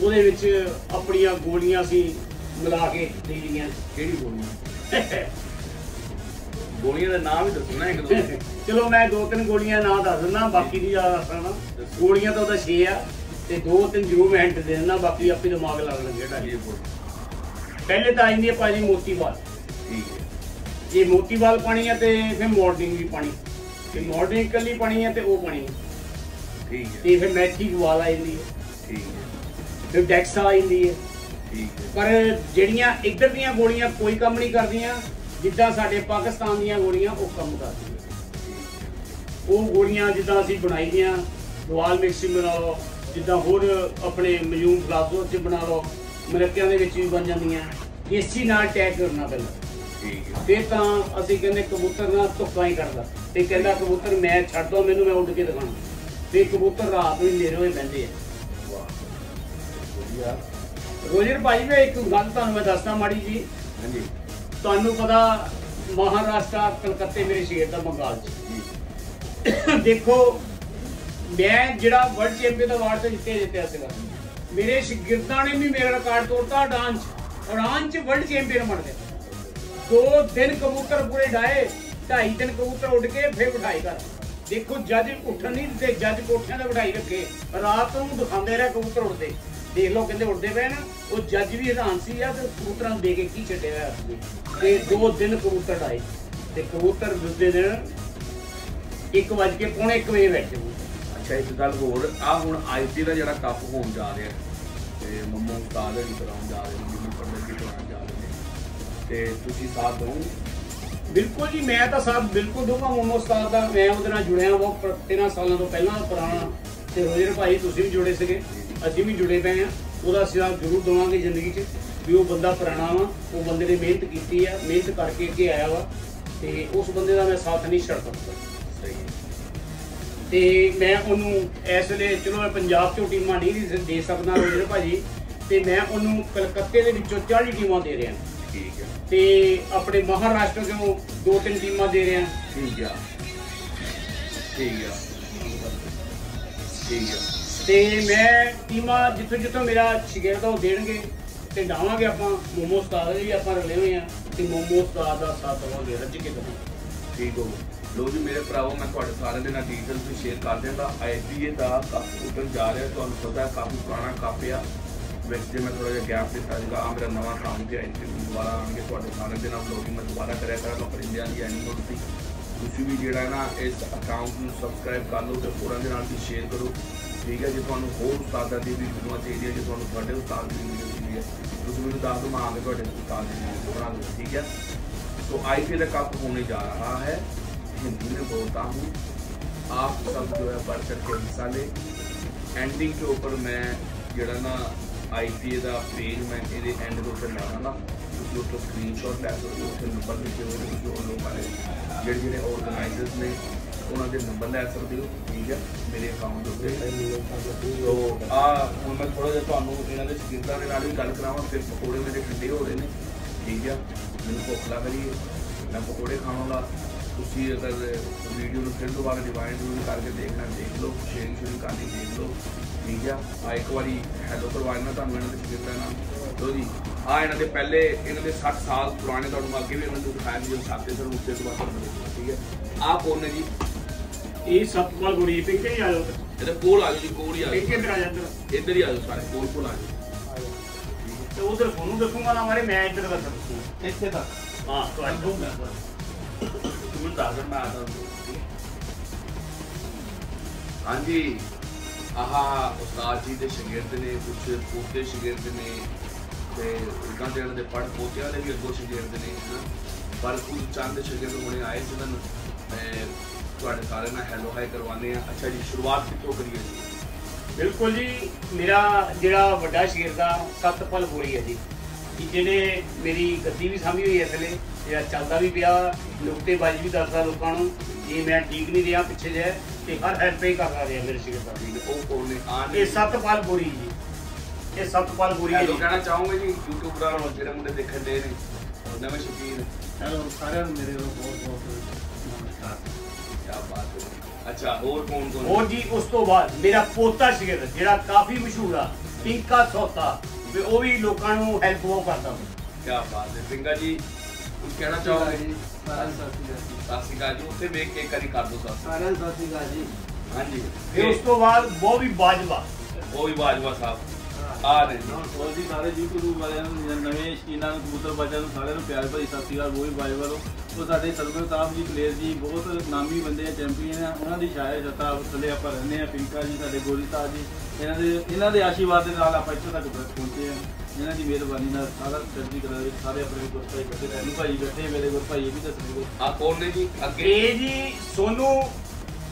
[SPEAKER 1] ਉਹਦੇ ਵਿੱਚ ਆਪਣੀਆਂ ਗੋਲੀਆਂ ਸੀ ਮਿਲਾ ਕੇ ਦੇ
[SPEAKER 2] ਕਿਹੜੀ ਗੋਲੀਆਂ? ਗੋਲੀਆਂ ਦਾ ਨਾਮ ਹੀ ਦੱਸਣਾ ਇੱਕ ਦੋ।
[SPEAKER 1] ਚਲੋ ਮੈਂ ਦੋ ਤਿੰਨ ਗੋਲੀਆਂ ਨਾਂ ਦੱਸ ਦਿੰਦਾ ਬਾਕੀ ਨਹੀਂ ਜ਼ਿਆਦਾ ਦੱਸਣਾ ਗੋਲੀਆਂ ਤਾਂ ਉਹਦਾ 6 ਆ ਤੇ ਦੋ ਤਿੰਨ ਜ਼ਰੂਰ ਮੈਂ ਹਿੰਟ ਦੇ ਦਿੰਦਾ ਬਾਕੀ ਆਪੇ ਦਿਮਾਗ ਲੱਗੇ
[SPEAKER 2] ਇਹ
[SPEAKER 1] ਤੁਹਾਡੇ
[SPEAKER 2] ਬੋਲ
[SPEAKER 1] ਪਹਿਲੇ ਤਾਂ ਆਈਂਦੀ ਹੈ ਭਾਜੀ ਮੋਤੀਵਾਲ
[SPEAKER 2] ਠੀਕ ਹੈ।
[SPEAKER 1] ਇਹ ਮੋਤੀਵਾਲ ਪਾਣੀ ਹੈ ਤੇ ਫਿਰ ਮਾਰਨਿੰਗ ਵੀ ਪਾਣੀ। ਤੇ ਮਾਰਨਿੰਗ ਕੱਲੀ ਪਾਣੀ ਹੈ ਤੇ ਉਹ ਪਾਣੀ ਹੈ
[SPEAKER 2] ਠੀਕ ਹੈ।
[SPEAKER 1] ਤੇ ਫਿਰ ਮੈਥੀ ਵਾਲ ਆ ਜਾਂਦੀ ਹੈ।
[SPEAKER 2] ਠੀਕ ਹੈ।
[SPEAKER 1] ਫਿਰ ਡੈਕਸ ਆ ਜਾਂਦੀ ਹੈ।
[SPEAKER 2] ਠੀਕ ਹੈ।
[SPEAKER 1] ਪਰ ਜਿਹੜੀਆਂ ਇੱਧਰ ਦੀਆਂ ਗੋਲੀਆਂ ਕੋਈ ਕੰਮ ਨਹੀਂ ਕਰਦੀਆਂ ਜਿੱਦਾਂ ਸਾਡੇ ਪਾਕਿਸਤਾਨ ਦੀਆਂ ਗੋਲੀਆਂ ਉਹ ਕੰਮ ਕਰਦੀਆਂ। ਉਹ ਗੋਲੀਆਂ ਜਿੱਦਾਂ ਅਸੀਂ ਬਣਾਈ ਦੀਆਂ ਦੁਆਲ ਮਿਕਸੀ ਬਣਾ ਲਓ ਜਿੱਦਾਂ ਹੋਰ ਆਪਣੇ ਮਜੂਮ ਪਲਾਜ਼ੋ ਚ ਬਣਾ ਲਓ ਮਰੱਕਿਆਂ ਦੇ ਵਿੱਚ ਵੀ ਬਣ ਜਾਂਦੀਆਂ। ਇਸੀ ਨਾਲ ਅਟੈਕ ਕਰਨਾ ਪੈਂਦਾ।
[SPEAKER 2] ਠੀਕ ਹੈ।
[SPEAKER 1] ਫਿਰ ਤਾਂ ਅਸੀਂ ਕਹਿੰਦੇ ਕਬੂਤਰ ਨਾਲ ਧੁੱਪਾਂ ਹੀ ਕਰਦਾ। ਤੇ ਕਹਿੰਦਾ ਕਬੂਤਰ ਮੈਂ ਛੱਡ ਦੋ ਮੈਨੂੰ ਮੈਂ ਉੱਡ ਕੇ ਦਿਖਾਣਾ ਤੇ ਕਬੂਤਰ ਰਾਤ ਨੂੰ ਨੇਰੇ ਹੋਏ ਬਹਿੰਦੇ ਆ।
[SPEAKER 2] ਵਾਹ
[SPEAKER 1] ਰੋਜਰ ਭਾਈ ਮੈਂ ਇੱਕ ਗੱਲ ਤੁਹਾਨੂੰ ਮੈਂ ਦੱਸਦਾ ਮਾੜੀ ਜੀ।
[SPEAKER 2] ਹਾਂਜੀ।
[SPEAKER 1] ਤੁਹਾਨੂੰ ਪਤਾ ਮਹਾਰਾਸ਼ਟਰ ਕਲਕੱਤੇ ਮੇਰੇ ਸ਼ੇਰ ਦਾ ਬੰਗਾਲ ਚ।
[SPEAKER 2] ਜੀ
[SPEAKER 1] ਦੇਖੋ ਮੈਂ ਜਿਹੜਾ ਵਰਲਡ ਚੈਂਪੀਅਨ ਦਾ ਅਵਾਰਡ ਤੇ ਜਿੱਤੇ ਜਿੱਤਿਆ ਸੀਗਾ। ਮੇਰੇ ਸ਼ਾਗਿਰਦਾਂ ਨੇ ਵੀ ਮੇਰਾ ਰਿਕਾਰਡ ਤੋੜਤਾ ਡਾਂਸ ਡਾਂਸ ਚ ਵਰਲਡ ਚੈਂਪੀਅਨ ਬਣ ਗਏ। ਦੋ ਦਿਨ ਕਬੂਤਰ ਪੂਰੇ ਡਾਏ ਢਾਈ ਦਿਨ ਕਬੂਤਰ ਉੱਡ ਕੇ ਫਿਰ ਬਿਠਾਈ ਕਰ ਦੇਖੋ ਜੱਜ ਉੱਠਣ ਨਹੀਂ ਦਿੱਤੇ ਜੱਜ ਕੋਠਿਆਂ ਤੇ ਬਿਠਾਈ ਰੱਖੇ ਰਾਤ ਨੂੰ ਦਿਖਾਉਂਦੇ ਰਹੇ ਕਬੂਤਰ ਉੱਡਦੇ ਦੇਖ ਲਓ ਕਹਿੰਦੇ ਉੱਡਦੇ ਪਏ ਨਾ ਉਹ ਜੱਜ ਵੀ ਹੈਰਾਨ ਸੀ ਆ ਤੇ ਕਬੂਤਰਾਂ ਦੇ ਕੇ ਕੀ ਛੱਡਿਆ ਹੋਇਆ ਤੇ ਦੋ ਦਿਨ ਕਬੂਤਰ ਡਾਏ ਤੇ ਕਬੂਤਰ ਦੂਜੇ ਦਿਨ 1 ਵਜ ਕੇ ਪੌਣੇ 1 ਵਜੇ ਬੈਠੇ ਹੋਏ।
[SPEAKER 2] ਅੱਛਾ ਇੱਕ ਗੱਲ ਹੋਰ ਆ ਹੁਣ ਆਈਟੀ ਦਾ ਜਿਹੜਾ ਕੱਪ ਹੋਣ ਜਾ ਰਿਹਾ ਤੇ ਮੰਮਾ ਉਸਤਾਦ ਜੀ ਕਰਾਉਣ ਜਾ ਰਹੇ ਨੇ ਜਿੰਨੀ ਪੜ੍ਹਨ ਦੀ ਕਰਾਉਣ ਜਾ ਰਹੇ ਨੇ ਤੇ ਤੁਸੀਂ ਸਾਥ ਦਿਓ
[SPEAKER 1] ਬਿਲਕੁਲ ਜੀ, ਮੈਂ ਤਾਂ ਸਾਹਿਬ ਬਿਲਕੁਲ ਦੂੰਗਾ ਮੋਮੋ ਉਸਤਾਦ ਦਾ। ਮੈਂ ਉਹਦੇ ਨਾਲ ਜੁੜਿਆ ਉਹ 13 ਸਾਲਾਂ ਤੋਂ ਪਹਿਲਾਂ ਦਾ ਪੁਰਾਣਾ। ਤੇ ਰੋਜਰ ਭਾਈ, ਤੁਸੀਂ ਵੀ ਜੁੜੇ ਸੀਗੇ। ਅਸੀਂ ਵੀ ਜੁੜੇ ਪਏ ਆ ਉਹਦਾ ਸਾਥ ਜ਼ਰੂਰ ਦਵਾਂਗੇ ਜ਼ਿੰਦਗੀ 'ਚ ਵੀ ਉਹ ਬੰਦਾ ਪੁਰਾਣਾ ਵਾ। ਉਹ ਬੰਦੇ ਨੇ ਮਿਹਨਤ ਕੀਤੀ ਆ, ਮਿਹਨਤ ਕਰਕੇ ਅੱਗੇ ਆਇਆ ਵਾ। ਤੇ ਉਸ ਬੰਦੇ ਦਾ ਮੈਂ ਸਾਥ ਨਹੀਂ ਛੱਡ ਸਕਦਾ।
[SPEAKER 2] ਸਹੀ ਹੈ।
[SPEAKER 1] ਤੇ ਮੈਂ ਉਹਨੂੰ ਇਸ ਵੇਲੇ, ਚਲੋ ਮੈਂ ਪੰਜਾਬ ਚੋਂ ਟੀਮਾਂ ਨਹੀਂ ਦੇ- ਦੇ ਸਕਦਾ ਰੋਜਰ ਭਾਜੀ। ਤੇ ਮੈਂ ਉਹਨੂੰ ਕਲਕੱਤੇ ਦੇ ਵਿੱਚੋਂ 40 ਟੀਮਾਂ ਦੇ ਰਿਹਾ।
[SPEAKER 2] ਠੀਕ ਹੈ।
[SPEAKER 1] ਤੇ ਆਪਣੇ ਮਹਾਰਾਸ਼ਟਰ ਤੋਂ ਦੋ ਤਿੰਨ ਟੀਮਾਂ ਦੇ ਰਿਹਾ
[SPEAKER 2] ਠੀਕ ਆ। ਠੀਕ ਆ। ਠੀਕ ਆ।
[SPEAKER 1] ਤੇ ਮੈਂ ਟੀਮਾਂ ਜਿੱਥੋਂ ਜਿੱਥੋਂ ਮੇਰਾ ਸ਼ਿਗਰਦ ਉਹ ਦੇਣਗੇ ਤੇ ਡਾਵਾਂਗੇ ਆਪਾਂ। ਮੋਮੋ ਦੇ ਵੀ ਆਪਾਂ ਰਲੇ ਹੋਏ ਆ ਤੇ ਮੋਮੋ ਉਸਤਾਦ ਦਾ ਸਾਥ ਦਵਾਂਗੇ ਰੱਜ ਕੇ ਦਵਾਂਗੇ।
[SPEAKER 2] ਠੀਕ ਹੋ। ਲੋ ਜੀ ਮੇਰੇ ਭਰਾਵੋ ਮੈਂ ਤੁਹਾਡੇ ਸਾਰਿਆਂ ਦੇ ਨਾਲ ਡੀਟੇਲਸ ਵੀ ਸ਼ੇਅਰ ਕਰ ਦਿੰਦਾ ਆਈਪੀਏ ਦਾ ਕੱਪ ਉੱਡਣ ਜਾ ਰਿਹਾ। ਤੁਹਾਨੂੰ ਪਤਾ ਹੈ ਕਾਫੀ ਪੁਰਾਣਾ ਕੱਪ ਆ। ਵਿੱਚ ਜੇ ਮੈਂ ਥੋੜਾ ਜਿਹਾ ਗੈਪ ਦਿੱਤਾ ਸੀਗਾ ਆ ਮੇਰਾ ਨਵਾਂ ਕੰਮ ਤੇ ਆਈਪੀ ਦੁਬਾਰਾ ਆਣਗੇ ਤੁਹਾਡੇ ਸਾਰਿਆਂ ਦੇ ਨਾਲ ਵਲੋਗਿੰਗ ਮੈਂ ਦੁਬਾਰਾ ਕਰਿਆ ਕਰਾਂਗਾ ਪਰਿੰਦਿਆਂ ਦੀ ਐਨੀਮਲ ਦੀ ਤੁਸੀਂ ਵੀ ਜਿਹੜਾ ਨਾ ਇਸ ਅਕਾਊਂਟ ਨੂੰ ਸਬਸਕ੍ਰਾਈਬ ਕਰ ਲਓ ਤੇ ਹੋਰਾਂ ਦੇ ਨਾਲ ਵੀ ਸ਼ੇਅਰ ਕਰੋ ਠੀਕ ਹੈ ਜੇ ਤੁਹਾਨੂੰ ਹੋਰ ਉਸਤਾਦਾਂ ਦੀ ਵੀ ਵੀਡੀਓ ਚਾਹੀਦੀ ਹੈ ਜੇ ਤੁਹਾਨੂੰ ਤੁਹਾਡੇ ਉਸਤਾਦ ਦੀ ਵੀਡੀਓ ਚਾਹੀਦੀ ਹੈ ਤੁਸੀਂ ਮੈਨੂੰ ਦੱਸ ਦਿਓ ਮੈਂ ਆ ਕੇ ਤੁਹਾਡੇ ਉਸਤਾਦ ਦੀ ਵੀਡੀਓ ਬਣਾ ਦੂੰਗਾ ਠੀਕ ਹੈ तो आईपीएल का कप होने जा रहा है हिंदी में बोलता हूँ आप सब जो है बढ़ चढ़ के हिस्सा लें एंडिंग के ऊपर मैं ਜਿਹੜਾ ਨਾ ਆਈਪੀਏ ਦਾ ਪੇਜ ਮੈਂ ਇਹਦੇ ਐਂਡ ਦੇ ਉੱਤੇ ਲਾ ਦਾਂਗਾ ਤੁਸੀਂ ਉੱਥੋਂ ਸਕਰੀਨਸ਼ਾਟ ਲੈ ਸਕਦੇ ਹੋ, ਉੱਥੇ ਨੰਬਰ ਲਿਖੇ ਹੋਏ ਨੇ ਤੁਸੀਂ ਉਹ ਲੋਕਾਂ ਦੇ ਜਿਹੜੇ ਜਿਹੜੇ ਆਰਗੇਨਾਈਜ਼ਰਸ ਨੇ, ਉਹਨਾਂ ਦੇ ਨੰਬਰ ਲੈ ਸਕਦੇ ਹੋ, ਠੀਕ ਹੈ? ਮੇਰੇ ਅਕਾਊਂਟ ਦੇ ਉੱਤੇ। ਤੋ ਆ, ਹੁਣ ਮੈਂ ਥੋੜਾ ਜਿਹਾ ਤੁਹਾਨੂੰ ਇਹਨਾਂ ਦੇ ਸ਼ਕੀਰਦਾਂ ਦੇ ਨਾਲ ਵੀ ਗੱਲ ਕਰਾਵਾਂ, ਫਿਰ ਪਕੌੜੇ ਮੇਰੇ ਠੰਡੇ ਹੋ ਰਹੇ ਨੇ, ਠੀਕ ਆ ਮੈਨੂੰ ਭੁੱਖ ਲੱਗ ਰਹੀ ਹੈ, ਮੈਂ ਪਕੌੜੇ ਖਾਵਾਂਗਾ। ਤੁਸੀਂ ਅਗਰ ਵੀਡੀਓ ਨੂੰ ਫਿਰ ਦੁਬਾਰਾ ਰਿਵਾਈਂਡ ਵੀ ਕਰਕੇ ਦੇਖਣਾ ਦੇਖ ਲਓ ਸ਼ੇਅਰਿੰਗ ਸ਼ੁਰੂ ਕਰਨੀ ਦੇਖ ਲਓ। ਠੀਕ ਆ? ਆ ਇੱਕ ਵਾਰੀ ਹੈਲੋ ਕਰਵਾਉਣਾ ਨਾ ਤੁਹਾਨੂੰ ਇਹਨਾਂ ਦੇ ਨਾਮ। ਲੋ ਜੀ ਆ ਇਹਨਾਂ ਦੇ ਪਹਿਲੇ ਇਹਨਾਂ ਦੇ 60 ਸਾਲ ਪੁਰਾਣੇ ਤੁਹਾਨੂੰ ਅੱਗੇ ਵੀ ਇਹਨਾਂ ਨੂੰ ਦਿਖਾਇਆ ਸੀ ਜਦੋਂ ਸਾਤੇ ਸਰ ਉੱਤੇ ਤੋਂ ਬਾਅਦ ਠੀਕ ਹੈ ਆ ਕੌਣ ਨੇ ਜੀ।
[SPEAKER 1] ਇਹ ਸਤਪਾਲ ਗੁਰੀ ਪਿੰਕੇ ਹੀ ਆ ਜਾਓ
[SPEAKER 2] ਇਹਦੇ ਕੋਲ ਆ ਜਾਓ ਜੀ ਕੋਲ ਹੀ ਆ
[SPEAKER 1] ਪਿੰਕੇ
[SPEAKER 2] ਜਾਓ
[SPEAKER 1] ਅੰਦਰ ਆ ਜਾ ਅੰਦਰ
[SPEAKER 2] ਇੱਧਰ ਹੀ ਆ ਜਾਓ ਸਾਰੇ ਕੋਲ ਕੋਲ ਆ ਜਾਓ।
[SPEAKER 1] ਤੇ ਉਧਰ ਤੁਹਾਨੂੰ ਦੱਸੂਗਾ ਨਾ ਮਾਰੇ ਮੈਂ ਇੱਧਰ ਦੱਸੂਗਾ
[SPEAKER 3] ਇੱਥੇ ਤੱਕ।
[SPEAKER 1] ਹਾਂ ਤੁਹਾਨੂੰ
[SPEAKER 2] ਤੂੰ। ਹਾਂਜੀ, ਆਹਾ ਉਸਤਾਦ ਜੀ ਦੇ ਸ਼ਾਗਿਰਦ ਨੇ ਕੁਝ ਪੋਤੇ ਸ਼ਾਗਿਰਦ ਨੇ ਤੇ ਉਹਨਾਂ ਦੇ ਦੇ ਪੜ ਪੋਤਿਆਂ ਦੇ ਵੀ ਅੱਗੋਂ ਸ਼ਾਗਿਰਦ ਨੇ, ਹਨਾ? ਪਰ ਕੁਝ ਚੰਦ ਸ਼ਾਗਿਰਦ ਹੁਣੇ ਆਏ ਜਿਹਨਾਂ ਨੂੰ। ਮੈਂ ਤੁਹਾਡੇ ਸਾਰਿਆਂ ਨਾਲ ਹੈਲੋ ਹਾਈ ਕਰਵਾਉਂਦੇ ਆ ਅੱਛਾ ਜੀ, ਸ਼ੁਰੂਆਤ ਕਿੱਥੋਂ ਕਰੀਏ ਜੀ?
[SPEAKER 1] ਬਿਲਕੁਲ ਜੀ, ਮੇਰਾ ਜਿਹੜਾ ਵੱਡਾ ਸ਼ਗਿਰਦ ਆ, ਸਤਪਾਲ ਗੋਰੀ ਹੈ ਜੀ। ਕਿ ਜਿਹਨੇ ਮੇਰੀ ਗੱਦੀ ਵੀ ਸਾਂਭੀ ਹੋਈ ਹੈ ਥਲੇ ਜਿਹੜਾ ਚੱਲਦਾ ਵੀ ਪਿਆ ਨੁਕਤੇਬਾਜ਼ੀ ਵੀ ਦੱਸਦਾ ਲੋਕਾਂ ਨੂੰ ਜੇ ਮੈਂ ਠੀਕ ਨਹੀਂ ਰਿਹਾ ਪਿੱਛੇ ਜੇ ਤੇ ਹਰ ਹੈਲਪ ਹੀ ਕਰਦਾ ਰਿਹਾ ਮੇਰੇ
[SPEAKER 2] ਠੀਕ ਹੈ, ਉਹ ਕੋਲ ਨੇ ਆ
[SPEAKER 1] ਇਹ ਸਤਪਾਲ ਗੋਰੀ ਜੀ। ਇਹ ਸਤਪਾਲ ਗੋਰੀ ਹੈ ਜੀ।
[SPEAKER 2] ਕਹਿਣਾ ਚਾਹੂੰਗਾ ਜੀ ਯੂਟਿਊਬਰਾਂ ਨੂੰ ਜਿਹੜੇ ਮੁੰਡੇ ਦੇਖਣ ਦੇ ਨੇ ਨਵੇਂ ਸ਼ੌਕੀਨ।
[SPEAKER 3] ਹੈਲੋ ਸਾਰਿਆਂ ਨੂੰ ਮੇਰੇ ਵੱਲੋਂ ਬਹੁਤ ਬਹੁਤ ਨਮਸਕਾਰ।
[SPEAKER 2] ਕੀ ਬਾਤ ਹੈ। ਅੱਛਾ ਹੋਰ ਕੌਣ ਕੌਣ?
[SPEAKER 1] ਹੋਰ ਜੀ ਉਸ ਤੋਂ ਬਾਅਦ ਮੇਰਾ ਪੋਤਾ ਸ਼ਗਿਰਦ ਜਿਹੜਾ ਕਾਫੀ ਮਸ਼ਹੂਰ ਆ ਪਿੰਕਾ ਸੋਤਾ। ਵੀ ਉਹ ਵੀ ਲੋਕਾਂ ਨੂੰ ਹੈਲਪ ਉਹ ਕਰਦਾ ਵਾ।
[SPEAKER 2] ਕੀ ਬਾਤ ਹੈ। ਪਿੰਗਾ ਜੀ ਕੁਝ ਕਹਿਣਾ ਚਾਹੋਗੇ?
[SPEAKER 3] ਜੀ ਸਾਰਿਆਂ ਸਤਿ ਸ਼੍ਰੀ ਅਕਾਲ
[SPEAKER 2] ਜੀ। ਉੱਥੇ ਵੇਖ ਕੇ ਕਰੀ ਕਰ ਦੋ ਸਰ
[SPEAKER 3] ਸਾਰਿਆਂ ਸਤਿ ਸ਼੍ਰੀ ਅਕਾਲ ਜੀ।
[SPEAKER 2] ਹਾਂਜੀ।
[SPEAKER 1] ਫਿਰ ਉਸ ਤੋਂ ਬਾਅਦ ਬੋਬੀ ਬਾਜਵਾ।
[SPEAKER 2] ਉਹ ਵੀ ਬਾਜਵਾ ਸਾਹਿਬ। ਆ ਨੇ ਜੀ
[SPEAKER 3] ਹੋਰ ਜੀ ਸਾਰੇ YouTube ਵਾਲਿਆਂ ਨੂੰ ਜਾਂ ਨਵੇਂ ਸ਼ਕੀਨਾਂ ਨੂੰ ਕਬੂਤਰ ਬਾਜਾਂ ਨੂੰ ਸਾਰਿਆਂ ਨੂੰ ਪਿਆਰ ਭਰੀ ਸਤਿ ਸ਼੍ਰੀ ਅਕਾਲ ਬੋਈ ਬਾਈ ਵੱਲੋਂ ਉਹ ਸਾਡੇ ਸਰਵਰ ਸਾਹਿਬ ਜੀ ਪਲੇਅਰ ਜੀ ਬਹੁਤ ਨਾਮੀ ਬੰਦੇ ਆ ਚੈਂਪੀਅਨ ਆ ਉਹਨਾਂ ਦੀ ਛਾਇਆ ਜੱਤਾ ਥੱਲੇ ਆਪਾਂ ਰਹਿੰਦੇ ਆ ਪਿੰਕਾ ਜੀ ਸਾਡੇ ਗੋਰੀ ਸਾਹਿਬ ਜੀ ਇਹਨਾਂ ਦੇ ਇਹਨਾਂ ਦੇ ਆਸ਼ੀਰਵਾਦ ਦੇ ਨਾਲ ਆਪਾਂ ਇੱਥੇ ਤੱਕ ਪਹੁੰਚੇ ਆ। ਇਹਨਾਂ ਦੀ ਮਿਹਰਬਾਨੀ ਨਾਲ ਸਾਰਾ ਚੜ੍ਹਦੀ ਕਲਾ ਵਿੱਚ ਸਾਰੇ ਆਪਣੇ ਗੁਰ ਭਾਈ ਬੈਠੇ ਰੈਨੂ ਭਾਈ ਬੈਠੇ ਮੇਰੇ ਗੁਰ ਭਾਈ ਇਹ ਵੀ ਦੱਸਣਗੇ
[SPEAKER 2] ਆ ਕੌਣ ਨੇ ਜੀ? ਅੱਗੇ।
[SPEAKER 1] ਇਹ ਜੀ ਸੋਨੂ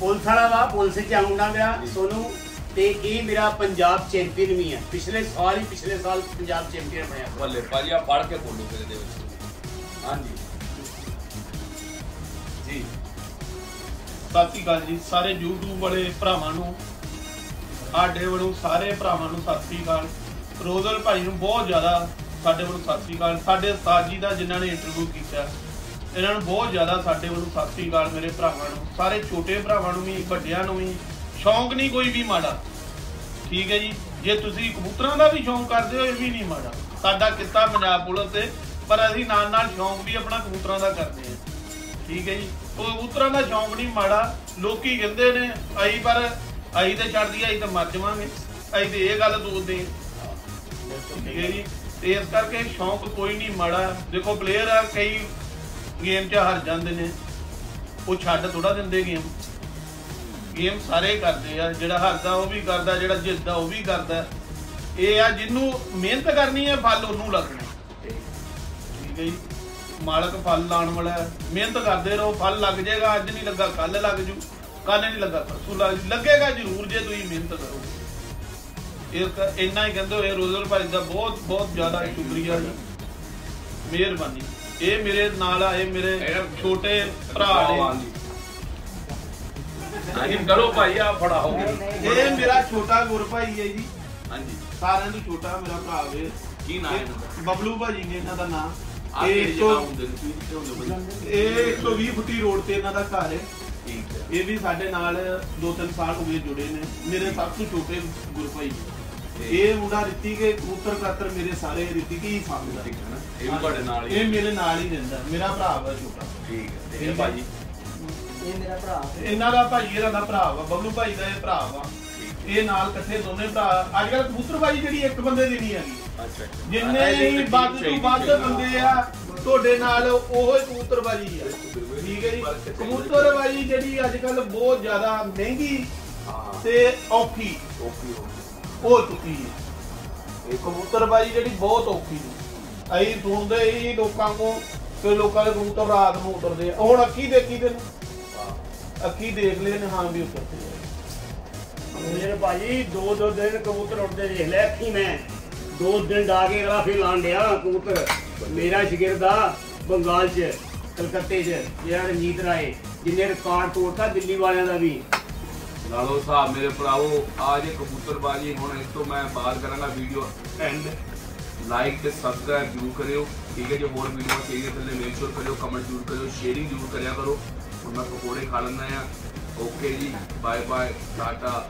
[SPEAKER 1] ਪੁਲਿਸ ਵਾਲਾ ਵਾ ਪੁਲਿਸ ਚ ਆਉਂਦਾ ਮੇਰਾ ਸੋਨੂ ਤੇ ਇਹ ਮੇਰਾ ਪੰਜਾਬ ਚੈਂਪੀਅਨ ਵੀ ਹੈ। ਪਿਛਲੇ ਸਾਲ ਹੀ ਪਿਛਲੇ ਸਾਲ ਪੰਜਾਬ ਚੈਂਪੀਅਨ ਬਣਿਆ
[SPEAKER 2] ਬੱਲੇ ਭਾਜੀ ਆ ਪੜ ਕੇ ਬੋਲੋ ਫਿਰ ਇਹਦੇ ਵਿੱਚ। ਹਾਂਜੀ। ਜੀ।
[SPEAKER 3] ਸਤਿ ਸ਼੍ਰੀ ਅਕਾਲ ਜੀ, ਸਾਰੇ YouTube ਵਾਲੇ ਭਰਾਵਾਂ ਨੂੰ, ਸਾਡੇ ਵੱਲੋਂ ਸਾਰੇ ਭਰਾਵਾਂ ਨੂੰ ਸਤਿ ਸ਼੍ਰੀ ਅਕਾਲ ਰੋਜ਼ਲ ਭਾਈ ਨੂੰ ਬਹੁਤ ਜ਼ਿਆਦਾ ਸਾਡੇ ਵੱਲੋਂ ਸਤਿ ਸ਼੍ਰੀ ਅਕਾਲ ਸਾਡੇ ਉਸਤਾਦ ਜੀ ਦਾ ਜਿਨ੍ਹਾਂ ਨੇ ਇੰਟਰਵਿਊ ਕੀਤਾ, ਇਹਨਾਂ ਨੂੰ ਬਹੁਤ ਜ਼ਿਆਦਾ ਸਾਡੇ ਵੱਲੋਂ ਸਤਿ ਸ਼੍ਰੀ ਅਕਾਲ ਮੇਰੇ ਭਰਾਵਾਂ ਨੂੰ। ਸਾਰੇ ਛੋਟੇ ਭਰਾਵਾਂ ਨੂੰ ਵੀ, ਵੱਡਿਆਂ ਨੂੰ ਵੀ ਸ਼ੌਂਕ ਨਹੀਂ ਕੋਈ ਵੀ ਮਾੜਾ। ਠੀਕ ਹੈ ਜੀ? ਜੇ ਤੁਸੀਂ ਕਬੂਤਰਾਂ ਦਾ ਵੀ ਸ਼ੌਂਕ ਕਰਦੇ ਹੋ, ਇਹ ਵੀ ਨਹੀਂ ਮਾੜਾ। ਸਾਡਾ ਕਿੱਤਾ ਪੰਜਾਬ ਪੁਲਿਸ ਤੇ, ਪਰ ਅਸੀਂ ਨਾਲ ਨਾਲ ਸ਼ੌਂਕ ਵੀ ਆਪਣਾ ਕਬੂਤਰਾਂ ਦਾ ਕਰਦੇ ਹਾਂ। ਠੀਕ ਹੈ ਜੀ? ਕਬੂਤਰਾਂ ਦਾ ਸ਼ੌਂਕ ਨਹੀਂ ਮਾੜਾ। ਲੋਕੀ ਕਹਿੰਦੇ ਨੇ ਆਈ ਪਰ ਆਈ ਤੇ ਛੱਡਦੀ ਆਈ ਤਾਂ ਮਰ ਜਾਵਾਂਗੇ। ਅਸੀਂ ਤੇ ਇਹ ਗੱਲ ਸੋਚਦੇ ਠੀਕ ਹੈ ਜੀ? ਤੇ ਇਸ ਕਰਕੇ ਸ਼ੌਂਕ ਕੋਈ ਨਹੀਂ ਮਾੜਾ। ਦੇਖੋ ਪਲੇਅਰ ਆ, ਕਈ ਗੇਮ 'ਚ ਹਾਰ ਜਾਂਦੇ ਨੇ। ਉਹ ਛੱਡ ਥੋੜਾ ਦਿੰਦੇ ਗੇਮ ਗੇਮ ਸਾਰੇ ਕਰਦੇ ਆ ਜਿਹੜਾ ਹਾਰਦਾ ਉਹ ਵੀ ਕਰਦਾ ਜਿਹੜਾ ਜਿੱਤਦਾ ਉਹ ਵੀ ਕਰਦਾ। ਇਹ ਆ ਜਿਹਨੂੰ ਮਿਹਨਤ ਕਰਨੀ ਹੈ ਫਲ ਉਹਨੂੰ ਲੱਗਣਾ। ਠੀਕ ਹੈ ਜੀ। ਮਾਲਕ ਫਲ ਲਾਉਣ ਵਾਲਾ ਮਿਹਨਤ ਕਰਦੇ ਰਹੋ ਫਲ ਲੱਗ ਜਾਏਗਾ ਅੱਜ ਨਹੀਂ ਲੱਗਾ ਕੱਲ ਲੱਗ ਜੂ। ਕੱਲ ਨਹੀਂ ਲੱਗਾ ਪਰਸੋਂ ਲੱਗ ਲੱਗੇਗਾ ਜ਼ਰੂਰ ਜੇ ਤੁਸੀਂ ਮਿਹਨਤ ਕਰੋਗੇ ਇਹ ਇੰਨਾ ਹੀ ਕਹਿੰਦੇ ਹੋਏ ਰੋਜ਼ਰ ਭਾਈ ਦਾ ਬਹੁਤ ਬਹੁਤ ਜ਼ਿਆਦਾ ਸ਼ੁਕਰੀਆ ਜੀ। ਮਿਹਰਬਾਨੀ। ਇਹ ਮੇਰੇ ਨਾਲ ਆਏ ਮੇਰੇ ਛੋਟੇ ਭਰਾ ਨੇ।
[SPEAKER 2] ਹਾਂਜੀ। ਕਰੋ ਭਾਈ ਆ ਫੜਾਓ
[SPEAKER 3] ਇਹ ਮੇਰਾ ਛੋਟਾ ਗੁਰ ਭਾਈ ਹੈ ਜੀ।
[SPEAKER 2] ਹਾਂਜੀ।
[SPEAKER 3] ਸਾਰਿਆਂ ਤੋਂ ਛੋਟਾ ਮੇਰਾ ਭਰਾ ਵੇ।
[SPEAKER 2] ਕੀ ਨਾਮ ਹੈ?
[SPEAKER 3] ਬਬਲੂ ਭਾਜੀ ਨੇ ਇਹਨਾਂ ਦਾ ਨਾਮ ਇਹ
[SPEAKER 2] ਕਿਹੜੇ
[SPEAKER 3] ਇੱਕ
[SPEAKER 2] ਜਗ੍ਹਾ
[SPEAKER 3] ਸੌ-
[SPEAKER 2] ਹੁੰਦੇ ਨੇ? ਤੁਸੀਂ ਕਿੱਥੇ ਹੁੰਦੇ ਹੋ ਬਾਈ
[SPEAKER 3] ਇਹ 120 ਫੁੱਟੀ ਰੋਡ ਤੇ ਇਹਨਾਂ ਦਾ ਘਰ ਹੈ।
[SPEAKER 2] ਠੀਕ ਹੈ।
[SPEAKER 3] ਇਹ ਵੀ ਸਾਡੇ ਨਾਲ 2-3 ਸਾਲ ਹੋ ਗਏ ਜੁੜੇ ਨੇ। ਮੇਰੇ ਸਭ ਤੋਂ ਛੋਟੇ ਗੁਰ ਭਾਈ। ਇਹ ਮੁੰਡਾ ਰਿੱਤੀ ਕੇ ਕਬੂਤਰ ਕਾਤਰ ਮੇਰੇ ਸਾਰੇ ਰਿੱਤੀ ਕੀ ਸਮਝਦਾ
[SPEAKER 2] ਠੀਕ ਹੈ ਨਾ। ਇਹ ਵੀ ਤੁਹਾਡੇ ਨਾਲ ਹੀ
[SPEAKER 3] ਇਹ ਮੇਰੇ ਨਾਲ ਹੀ ਰਹਿੰਦਾ। ਮੇਰਾ ਭਰਾ ਵਾ ਛੋਟਾ।
[SPEAKER 2] ਠੀਕ ਹੈ। ਤੇ ਭਾਜੀ?
[SPEAKER 4] ਇਹ ਮੇਰਾ ਭਰਾ
[SPEAKER 3] ਇਹਨਾਂ ਦਾ ਭਾਈ ਇਹਨਾਂ ਦਾ ਭਰਾ ਵਾ ਬਬਲੂ ਭਾਈ ਦਾ ਇਹ ਭਰਾ ਵਾ। ਇਹ ਨਾਲ ਇਕੱਠੇ ਦੋਨੇ ਭਰਾ। ਅੱਜ ਕੱਲ ਕਬੂਤਰਬਾਜੀ ਜਿਹੜੀ ਇੱਕ ਬੰਦੇ ਦੀ ਨਹੀਂ ਹੈਗੀ।
[SPEAKER 2] ਅੱਛਾ ਅੱਛਾ।
[SPEAKER 3] ਜਿੰਨੇ ਹੀ ਵੱਧ ਤੋਂ ਵੱਧ। ਬੰਦੇ ਆ ਤੁਹਾਡੇ ਨਾਲ ਉਹ ਹੀ ਕਬੂਤਰਬਾਜੀ ਆ। ਠੀਕ ਹੈ ਜੀ? ਕਬੂਤਰਬਾਜੀ ਜਿਹੜੀ ਅੱਜ ਕੱਲ ਬਹੁਤ ਜ਼ਿਆਦਾ ਮਹਿੰਗੀ
[SPEAKER 2] ਹਾਂ।
[SPEAKER 3] ਤੇ ਔਖੀ।
[SPEAKER 2] ਓਕੇ
[SPEAKER 3] ਹੋ ਚੁੱਕੀ ਹੈ। ਇਹ ਕਬੂਤਰਬਾਜੀ ਜਿਹੜੀ ਬਹੁਤ ਔਖੀ ਹੈ। ਅਸੀਂ ਸੁਣਦੇ ਹੀ ਲੋਕਾਂ ਕੋ ਕਿ ਲੋਕਾਂ ਦੇ ਕਬੂਤਰ ਰਾਤ ਨੂੰ ਉਤਰਦੇ ਆ। ਹੁਣ ਅੱਖੀ ਦੇਖੀ ਤੈਨੂੰ। ਅੱਖੀ ਦੇਖ ਲਏ ਨੇ ਹਾਂ ਵੀ ਆ
[SPEAKER 1] ਮੇਰੇ ਭਾਜੀ ਦੋ ਦੋ ਦਿਨ ਕਬੂਤਰ ਉੱਡਦੇ ਦੇਖ ਲੈ ਅੱਖੀ ਮੈਂ। ਦੋ ਦਿਨ ਡਾ ਕੇ ਅਗਲਾ ਫਿਰ ਲਾਣ ਡਿਆ ਕਬੂਤਰ। ਮੇਰਾ ਸ਼ਗਿਰਦ ਆ ਬੰਗਾਲ 'ਚ ਕਲਕੱਤੇ 'ਚ ਜਿਹੜਾ ਰਣਜੀਤ ਰਾਏ ਜਿਹਨੇ ਰਿਕਾਰਡ ਤੋੜਤਾ ਦਿੱਲੀ ਵਾਲਿਆਂ ਦਾ ਵੀ।
[SPEAKER 2] ਲਾਲੋ ਸਾਹਿਬ ਮੇਰੇ ਭਰਾਵੋ ਆ ਜੇ ਕਬੂਤਰਬਾਜੀ ਹੁਣ ਇਸ ਤੋਂ ਮੈਂ ਬਾਤ ਕਰਾਂਗਾ ਵੀਡੀਓ ਐਂਡ ਲਾਈਕ ਤੇ ਸਬਸਕ੍ਰਾਈਬ ਜ਼ਰੂਰ ਕਰਿਓ। ਠੀਕ ਹੈ ਜੇ ਹੋਰ ਵੀਡੀਓ ਚਾਹੀਏ ਤਾਂ ਮੇਕ ਸ਼ੋਰ ਕਰਿਓ ਕਮੈਂਟ ਜ਼ਰੂਰ ਕਰਿਓ ਸ਼ੇਅਰਿੰਗ ਜ਼ਰੂਰ ਕਰਿਆ ਕਰੋ। ਹੁਣ ਮੈਂ ਪਕੌੜੇ ਖਾ ਲੈਂਦਾ ਆ ਓਕੇ ਜੀ ਬਾਏ ਬਾਏ ਟਾਟਾ.